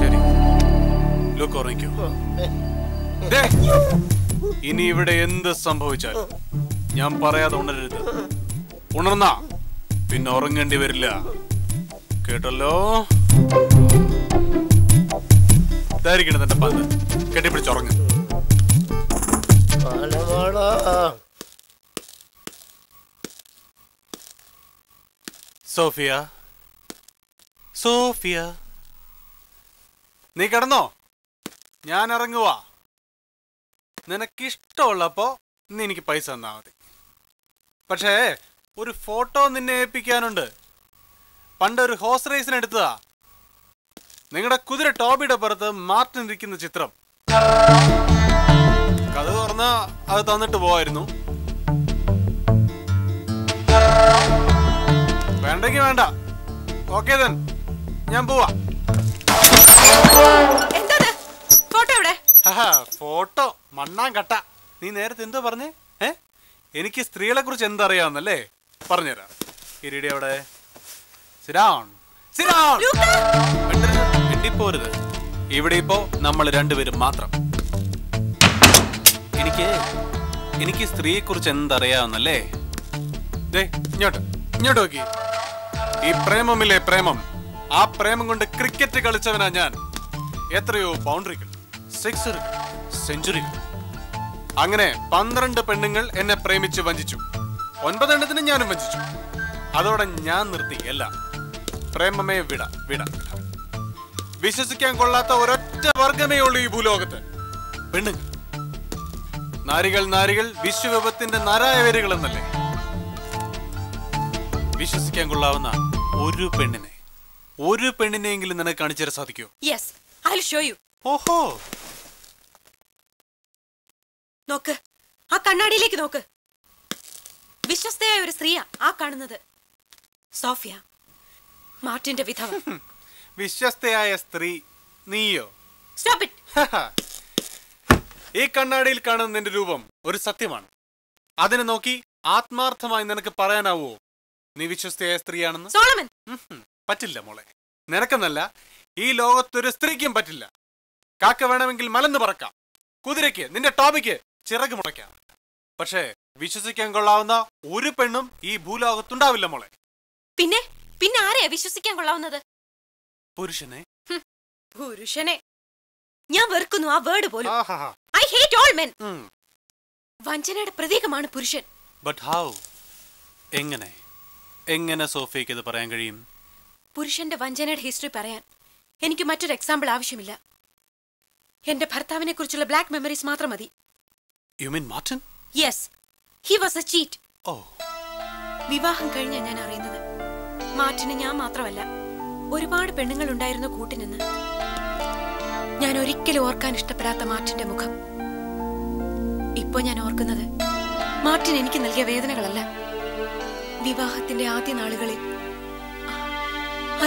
ശരി. ലുക്ക് ഉറങ്ങിക്കോ. ദേ, ഇനി ഇവിടെ എന്ത് സംഭവിച്ചാലും? ഞാൻ പറയാതെ ഉണരരുത്. ഉണർന്ന. പിന്നെ ഉറങ്ങേണ്ടി വരില്ല. കേട്ടല്ലോ? ഇതായിരിക്കണം തന്റെ പന്ത് കെട്ടിപ്പിടിച്ചുറങ്ങ് സോഫിയ. സോഫിയ. നീ കിടന്നോ? ഞാൻ ഇറങ്ങുവാ. നിനക്കിഷ്ടമുള്ളപ്പോ നീ എനിക്ക് പൈസ തന്നാ മതി. പക്ഷേ ഒരു ഫോട്ടോ നിന്നെ ഏൽപ്പിക്കാനുണ്ട്. പണ്ട് ഒരു ഹോസ് റേസിന് എടുത്തതാ. നിങ്ങളുടെ കുതിര ടോബിയുടെ പുറത്ത് മാർട്ടിൻ ഇരിക്കുന്ന ചിത്രം. കഥ തുറന്ന അത് തന്നിട്ട് പോവായിരുന്നു. വേണ്ടെങ്കി വേണ്ട. ഓക്കെ ഞാൻ പോവാ. ഫോട്ടോ മണ്ണാൻ കട്ട നീ നേരത്തെ എന്തോ പറഞ്ഞേ? എനിക്ക് സ്ത്രീകളെ കുറിച്ച് എന്തറിയാമെന്നല്ലേ പറഞ്ഞുതരാം. ഇരിടി അവിടെ പോരുത് ഇവിടെ ഇപ്പോ നമ്മൾ രണ്ടുപേരും മാത്രം. എനിക്ക് എനിക്ക് സ്ത്രീയെ കുറിച്ച് എന്തറിയാമെന്നല്ലേ ഇങ്ങോട്ട് ഇങ്ങോട്ട് നോക്കി. ഈ പ്രേമമില്ലേ പ്രേമം? ആ പ്രേമം കൊണ്ട് ക്രിക്കറ്റ് കളിച്ചവനാ ഞാൻ. എത്രയോ ബൗണ്ടറികൾ സിക്സറുകൾ സെഞ്ചുറികൾ അങ്ങനെ പന്ത്രണ്ട് പെണ്ണുങ്ങൾ എന്നെ പ്രേമിച്ച് വഞ്ചിച്ചു. ഒൻപതെണ്ണത്തിന് ഞാനും വഞ്ചിച്ചു. അതോടെ ഞാൻ നിർത്തി. എല്ലാം. പ്രേമമേ വിട വിട. വിശ്വസിക്കാൻ കൊള്ളാത്ത ഒരൊറ്റ വർഗമേ ഉള്ളൂ ഈ ഭൂലോകത്ത്. പെണ്ണുങ്ങൾ. നാരികൾ നാരികൾ വിശ്വവിപത്തിന്റെ നാരായവരികൾ എന്നല്ലേ വിശ്വസിക്കാൻ കൊള്ളാവുന്ന ഒരു പെണ്ണിനെ. ഒരു പെണ്ണിനെയെങ്കിലും നിനക്ക് കാണിച്ചു തരാൻ സാധിക്കുമോ? യെസ് ഐ ഷോ യു ഓഹോ. നോക്ക്. ആ കണ്ണാടിയിലേക്ക് നോക്ക്. വിശ്വസ്തയായ ഒരു സ്ത്രീയാ ആ കാണുന്നത്. സോഫിയ. മാർട്ടിന്റെ വിധവ. വിശ്വസ്തയായ സ്ത്രീ നീയോ? സ്റ്റോപ്പ് ഇറ്റ് ഈ കണ്ണാടിയിൽ കാണുന്ന നിന്റെ രൂപം ഒരു സത്യമാണ്. അതിനെ നോക്കി ആത്മാർത്ഥമായി നിനക്ക് പറയാനാവോ? നീ വിശ്വസ്തയായ സ്ത്രീയാണെന്ന്? സോളമൻ. പറ്റില്ല മോളെ. നിനക്കെന്നല്ല ഈ ലോകത്തൊരു സ്ത്രീക്കും പറ്റില്ല. കാക്ക വേണമെങ്കിൽ മലന്ന് പറക്കാം. കുതിരയ്ക്ക് നിന്റെ ടോപിക്ക് ചിറക് മുളയ്ക്കാം. പക്ഷേ വിശ്വസിക്കാൻ കൊള്ളാവുന്ന ഒരു പെണ്ണും ഈ ഭൂലോകത്തുണ്ടാവില്ല മോളെ. പിന്നെ? പിന്നെ ആരെയാ വിശ്വസിക്കാൻ കൊള്ളാവുന്നത്? പുരുഷനെ. പുരുഷനെ. ഞാൻ വെറുക്കുന്നു ആ വേർഡ് പോലും. I hate all men. വഞ്ചനയുടെ പ്രതീകമാണ് പുരുഷൻ. ബട്ട് ഹൗ എങ്ങനെ? എങ്ങനെ സോഫിയക്ക് ഇത് പറയാൻ കഴിയും? പുരുഷന്റെ വഞ്ചനയുടെ ഹിസ്റ്ററി പറയാൻ എനിക്ക് മറ്റൊരു എക്സാമ്പിൾ ആവശ്യമില്ല. എന്റെ ഭർത്താവിനെ കുറിച്ചുള്ള ബ്ലാക്ക് മെമ്മറീസ് മാത്രം മതി. You mean Martin yes he was a cheat ഓ വിവാഹം കഴിഞ്ഞ ഞാൻ അറിയുന്നത്. മാർട്ടിന് ഞാൻ മാത്രമല്ല ഒരുപാട് പെണ്ണുങ്ങൾ ഉണ്ടായിരുന്ന കൂട്ടിനെന്ന്. ഞാൻ ഒരിക്കലും ഓർക്കാൻ ഇഷ്ടപ്പെടാത്ത മാർട്ടിന്റെ മുഖം. ഇപ്പൊ ഞാൻ ഓർക്കുന്നത് മാർട്ടിൻ എനിക്ക് നൽകിയ വേദനകളല്ല. വിവാഹത്തിന്റെ ആദ്യ നാളുകളിൽ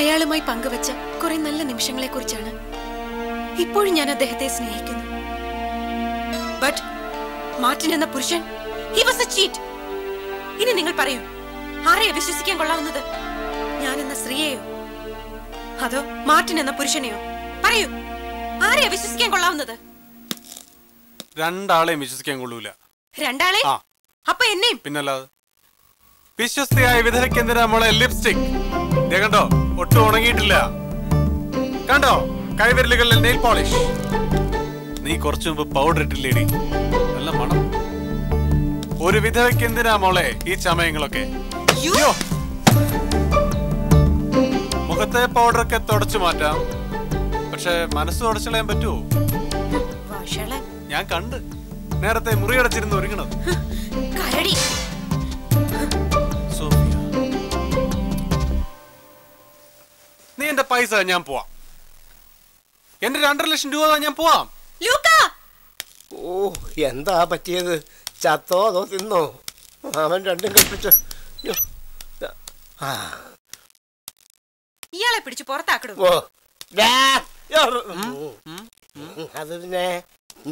അയാളുമായി പങ്കുവച്ച കുറെ നല്ല നിമിഷങ്ങളെ കുറിച്ചാണ് ഇപ്പോഴും ഞാൻ അദ്ദേഹത്തെ സ്നേഹിക്കുന്നു. ബട്ട് മാർട്ടിൻ എന്ന പുരുഷൻ. ഹി വാസ് എ ചീറ്റ് ഇനി നിങ്ങൾ പറയൂ ആരെയാ വിശ്വസിക്കാൻ കൊള്ളാവുന്നത്? ഞാൻ എന്ന സ്ത്രീയെയോ? അതോ മാർട്ടിൻ എന്ന പുരുഷനെയോ? പറയൂ ആരെയാ വിശ്വസിക്കാൻ കൊള്ളാവുന്നത്? രണ്ടാളെയും വിശ്വസിക്കാൻ കൊള്ളൂല. രണ്ടാളെ? അപ്പൊ എന്നെയും? പിന്നല്ലാതെ? വിശ്വസ്തയായ വിധനയ്ക്ക് എന്തിനാ മോളെ ലിപ്സ്റ്റിക്? കണ്ടോ ഒട്ടും ഉണങ്ങിയിട്ടില്ല. കണ്ടോ കൈവിരലുകളിൽ നെയിൽ പോളിഷ്. നീ കുറച്ചു മുമ്പ് പൗഡർ ഇട്ടില്ലേടി. നല്ല മണം. ഒരു വിധവയ്ക്ക് എന്തിനാ മോളെ ഈ ചമയങ്ങളൊക്കെ? മുഖത്തെ പൗഡറൊക്കെ തുടച്ചു മാറ്റാം. പക്ഷെ മനസ്സ് തുടച്ചളയാൻ പറ്റുമോ ഞാൻ കണ്ട്. നേരത്തെ മുറിയടച്ചിരുന്ന് ഒരുങ്ങണത് നീ എന്റെ പൈസ ഞാൻ പോവാം. എന്റെ രണ്ടര ലക്ഷം രൂപ ഞാൻ പോവാം. ലൂക്ക. ഓ എന്താ പറ്റിയത്? ചത്തോ അതോ തിന്നോ? അവൻ രണ്ടും കൽപ്പിച്ചു. ഇയാളെ പിടിച്ച് പുറത്താക്കിടും. ഓ ദാ. യ്യോ. അത് പിന്നെ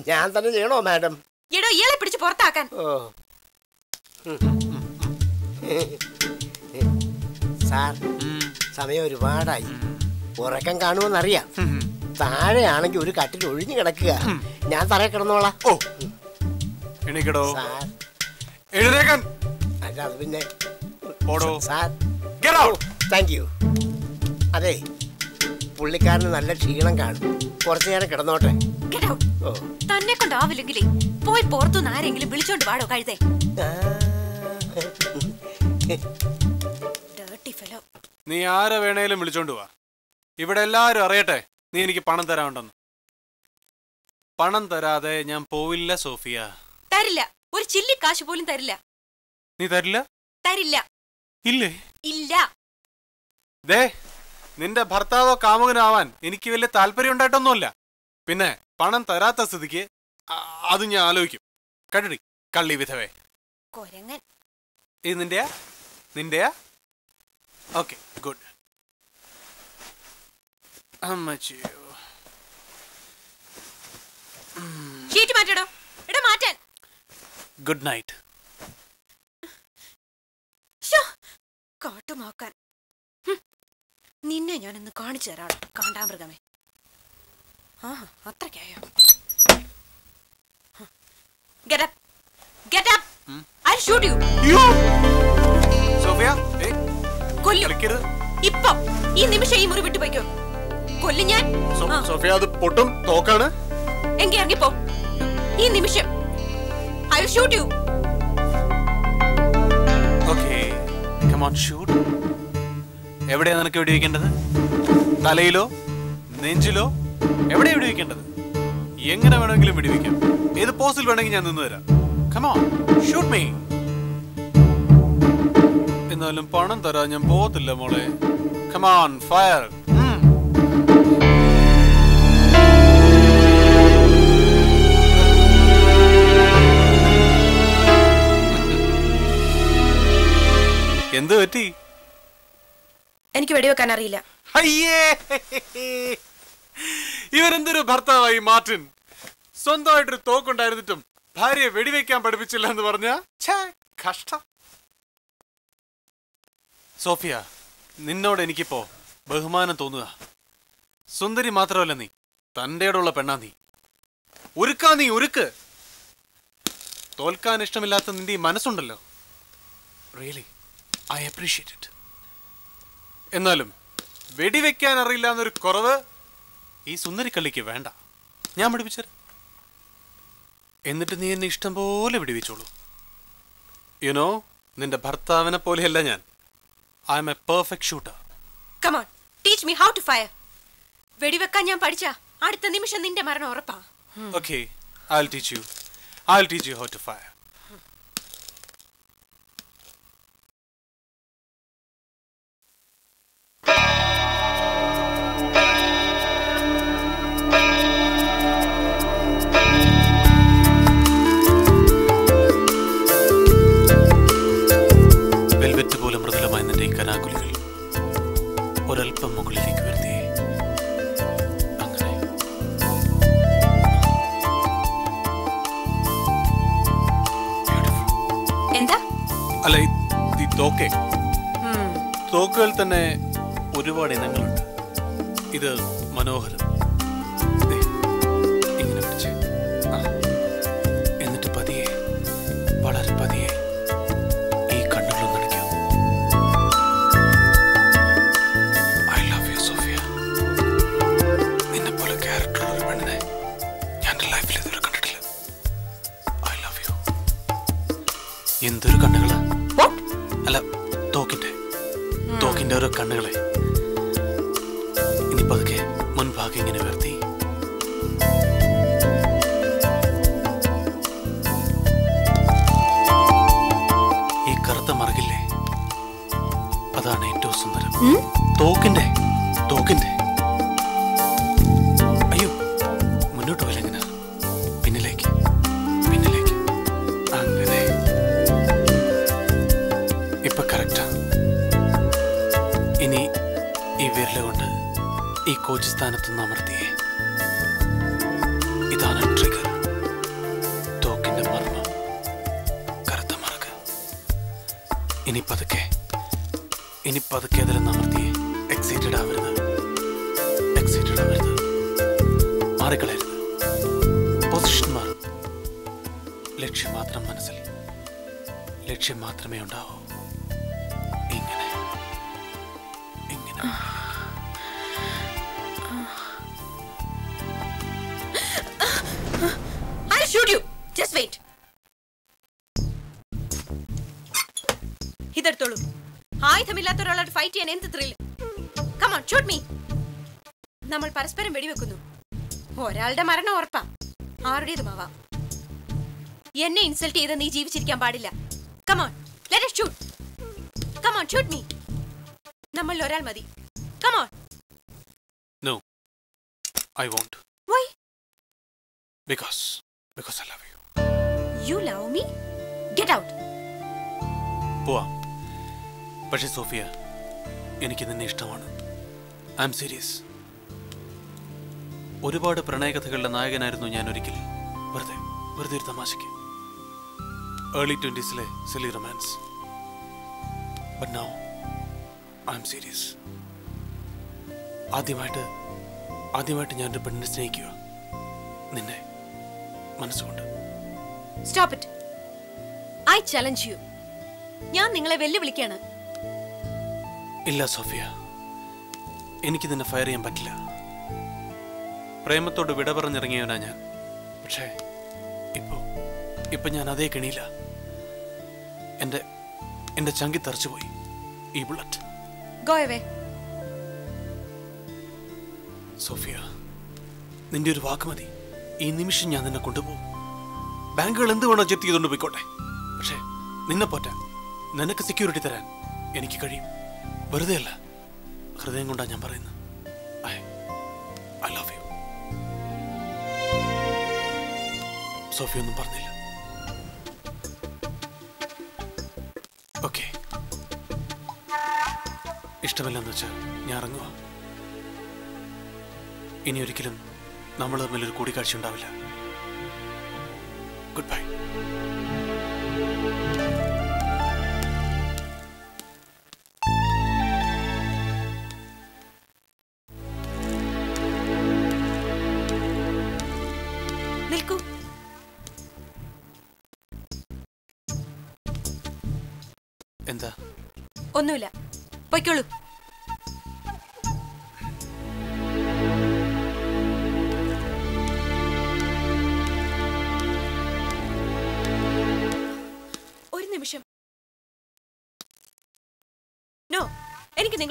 ഞാൻ തന്നെ ചെയ്യണോ മാഡം? എടോ ഇയാളെ പിടിച്ച് പുറത്താക്കാൻ. സാർ സമയം ഒരുപാടായി. ഉറക്കം കാണുമെന്നറിയാം. താഴെയാണെങ്കിൽ ഒരു കട്ടിൽ ഒഴിഞ്ഞു കിടക്കുക. ഞാൻ തറയെ കിടന്നോളാം. ഓ. എണീക്കടോ. സാർ. എഴുന്നേക്കാൻ. അല്ല അത് പിന്നെ ഓടോ. Sir. Get out. Thank you അതെ പുള്ളിക്കാരന് നല്ല ക്ഷീണം കാണും. കുറച്ചു നേരം കിടന്നോട്ടെ. തന്നെ കൊണ്ടാവില്ലെങ്കിലേ പോയി പുറത്തുനിന്ന് ആരെങ്കിലും വിളിച്ചോണ്ട് വാടോ കഴുതേ. നീ ആരെ വേണേലും വിളിച്ചോണ്ട് വാ. ഇവിടെ എല്ലാരും അറിയട്ടെ. നീ എനിക്ക് പണം തരാനുണ്ടെന്ന്. പണം തരാതെ ഞാൻ പോവില്ല സോഫിയ. തരില്ല. ഒരു ചില്ലി കാശ് പോലും തരില്ല. നീ തരില്ല? തരില്ല. ഇല്ലേ? ഇല്ല. ദേ നിന്റെ ഭർത്താവോ കാമുകനാവാൻ എനിക്ക് വലിയ താല്പര്യം ഉണ്ടായിട്ടൊന്നുമല്ല. പിന്നെ പണം തരാത്ത സ്ഥിതിക്ക് അത് ഞാൻ ആലോചിക്കും. കണ്ടടി കള്ളി വിധവേ. കൊരങ്ങൻ. ഇത് നിന്റെയാ? നിന്റെയാ? Okay good. ഷീറ്റ് മാറ്റടോ. എടാ മാറ്റാൻ. ഗുഡ് നൈറ്റ് കാട്ടുമാക്കാൻ. നിന്നെ ഞാൻ ഇന്ന് കാണിച്ചു തരാം കാണ്ടാമൃഗമേ. ആ അത്രയ്ക്കായോ? Get up! Get up! I'll shoot you! Sophia കൊല്ലും. കളിക്കരുത്. ഇപ്പൊ ഈ നിമിഷം ഈ മുറി വിട്ടു പോയിക്കോ കൊല്ലും ഞാൻ. സോഫിയ അത് പൊട്ടും തോക്കാണ്. എങ്കി ഇറങ്ങിപ്പോ ഈ നിമിഷം. I shoot you okay come on shoot എവിടെയാ നിനക്ക് വെടിവെക്കേണ്ടത് തലയിലോ? നെഞ്ചിലോ? എവിടെയാ വെടിവെക്കേണ്ടത് എങ്ങനെ വേണമെങ്കിലും വെടിവെക്കാം ഏത് പോസിൽ വേണമെങ്കിൽ ഞാൻ നിന്ന് തരാം. കമോ ഷൂട്ട് മീ എന്നാലും പണം തരാൻ ഞാൻ പോകത്തില്ല മോളെ. കമോൺ ഫയർ എന്ത് പറ്റി? എനിക്ക് വെടിവെക്കാൻ അറിയില്ല. അയ്യേ! ഇവരെന്തൊരു ഭർത്താവായി മാർട്ടിൻ? സ്വന്തമായിട്ടൊരു തോക്കുണ്ടായിരുന്നിട്ടും ഭാര്യയെ വെടിവെക്കാൻ പഠിപ്പിച്ചില്ല എന്ന് പറഞ്ഞ? കഷ്ടം. സോഫിയ നിന്നോട് എനിക്കിപ്പോ ബഹുമാനം തോന്നുക. സുന്ദരി മാത്രമല്ല നീ. തന്റെയോടുള്ള പെണ്ണാ നീ. ഉരുക്കാ നീ ഉരുക്ക് തോൽക്കാൻ ഇഷ്ടമില്ലാത്ത നിന്റെ ഈ മനസ്സുണ്ടല്ലോ. റിയലി ഐ അപ്രീഷിയേറ്റ് ഇറ്റ് എന്നാലും വെടിവെക്കാൻ അറിയില്ല എന്നൊരു കുറവ് ഈ സുന്ദരിക്കള്ളിക്ക് വേണ്ട. ഞാൻ പഠിപ്പിച്ചത് എന്നിട്ട് നീ എന്നെ ഇഷ്ടം പോലെ വെടിവെച്ചോളൂ യുനോ നിന്റെ ഭർത്താവിനെ പോലെയല്ല ഞാൻ. I am a perfect shooter come on teach me how to fire വെടിവെക്കാൻ ഞാൻ പഠിച്ച. അടുത്ത നിമിഷം നിന്റെ മരണം ഉറപ്പാ. Okay I teach you I teach you how to fire തോക്കെ. തോക്കുകൾ തന്നെ ഒരുപാട് ഇനങ്ങളുണ്ട്. ഇത് മനോഹരം. തോക്കിന്റെ ഓരോ കണ്ണുകളെ ഇനി പതുക്കെ മുൻഭാഗം ഇങ്ങനെ ഉയർത്തി. ഈ കറുത്ത മറകില്ലേ? അതാണ് ഏറ്റവും സുന്ദരം. തോക്കിന്റെ ഇൻസൾട്ട് ചെയ്ത് നീ ജീവിച്ചിരിക്കാൻ പാടില്ല. Come on let us shoot come on shoot me നമ്മൾ ഒരാൾ മതി. Come on no I won't why because because I love you you love me get out പോവാം. പക്ഷേ സോഫിയ എനിക്ക് നിന്നെ ഇഷ്ടമാണ്. ഐ എം സീരിയസ് ഒരുപാട് പ്രണയകഥകളുടെ നായകനായിരുന്നു ഞാൻ ഒരിക്കൽ. വെറുതെ വെറുതെ ഒരു തമാശയ്ക്ക്. ഏർലി ട്വന്റീസിലെ silly romance but now I am serious ആദ്യമായിട്ട് ആദ്യമായിട്ട് ഞാനൊരു പെണ്ണിനെ സ്നേഹിക്കുക. നിന്നെ. മനസ്സുകൊണ്ട്. Stop it I challenge you ഞാൻ നിങ്ങളെ വെല്ലുവിളിക്കാണ്. ഇല്ല സോഫിയ. എനിക്ക് നിന്നെ ഫയർ ചെയ്യാൻ പറ്റില്ല. പ്രേമത്തോട് വിട പറഞ്ഞിറങ്ങിയവനാ ഞാൻ. പക്ഷേ ഇപ്പൊ ഞാൻ അതേ കെണിയില്ല എന്റെ എന്റെ ചങ്കി തെറിച്ചുപോയി ഈ ബുള്ളറ്റ്. സോഫിയ നിന്റെ ഒരു വാക്ക് മതി. ഈ നിമിഷം ഞാൻ നിന്നെ കൊണ്ടുപോകും. ബാങ്കുകൾ എന്ത് വേണോ ജപ്തി ചെയ്തുകൊണ്ട് പോയിക്കോട്ടെ. പക്ഷേ നിന്നെ പോറ്റാൻ നിനക്ക് സെക്യൂരിറ്റി തരാൻ എനിക്ക് കഴിയും. വെറുതെ അല്ല ഹൃദയം കൊണ്ടാണ് ഞാൻ പറയുന്നത്. I I love you. Sophia ഒന്നും പറഞ്ഞില്ല. ഓക്കെ. ഇഷ്ടമല്ലെന്ന് വെച്ചാൽ ഞാൻ ഇറങ്ങുക ഇനി ഒരിക്കലും നമ്മൾ തമ്മിലൊരു കൂടിക്കാഴ്ച ഉണ്ടാവില്ല.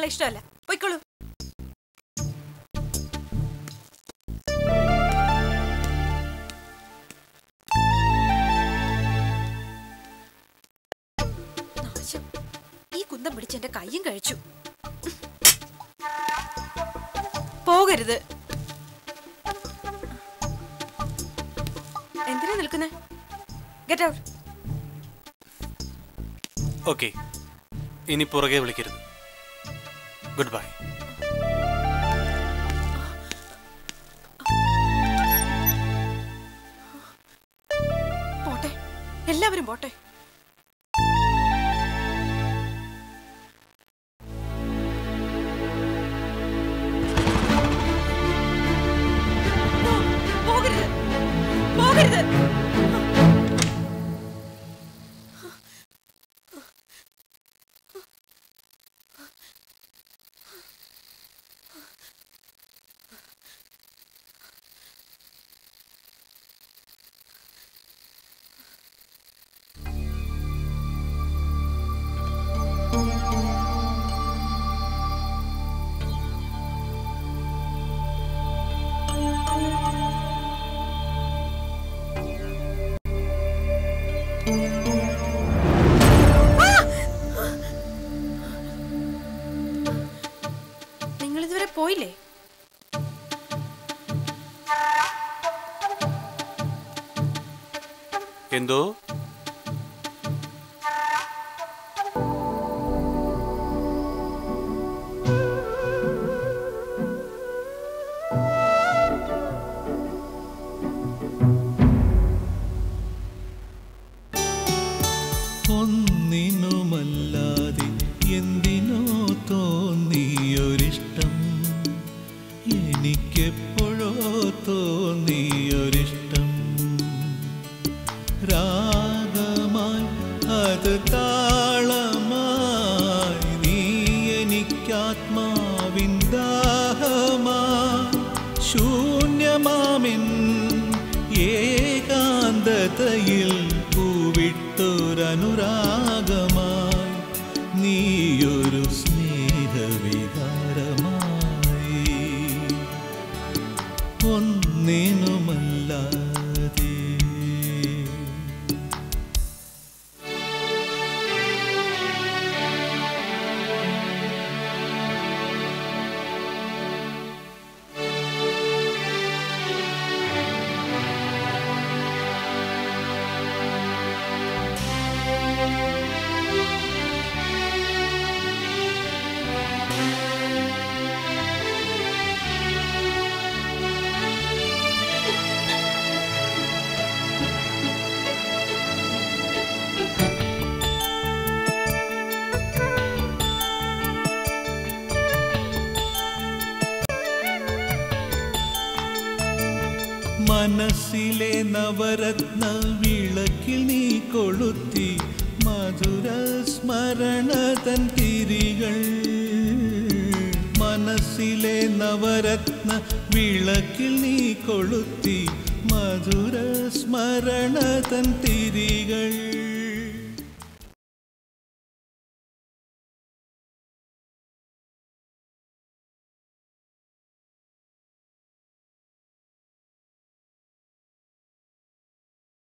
നിങ്ങളെ ഇഷ്ടമല്ല. പൊയ്ക്കോളൂ. ഈ കുന്തം പിടിച്ച് എന്റെ കയ്യും കഴിച്ചു. പോകരുത്. എന്തിനാ നിൽക്കുന്നേ? ഗെറ്റ് ഔട്ട് ഓക്കെ ഇനി പുറകെ വിളിക്കരുത്. ഗുഡ് നിങ്ങൾ वरत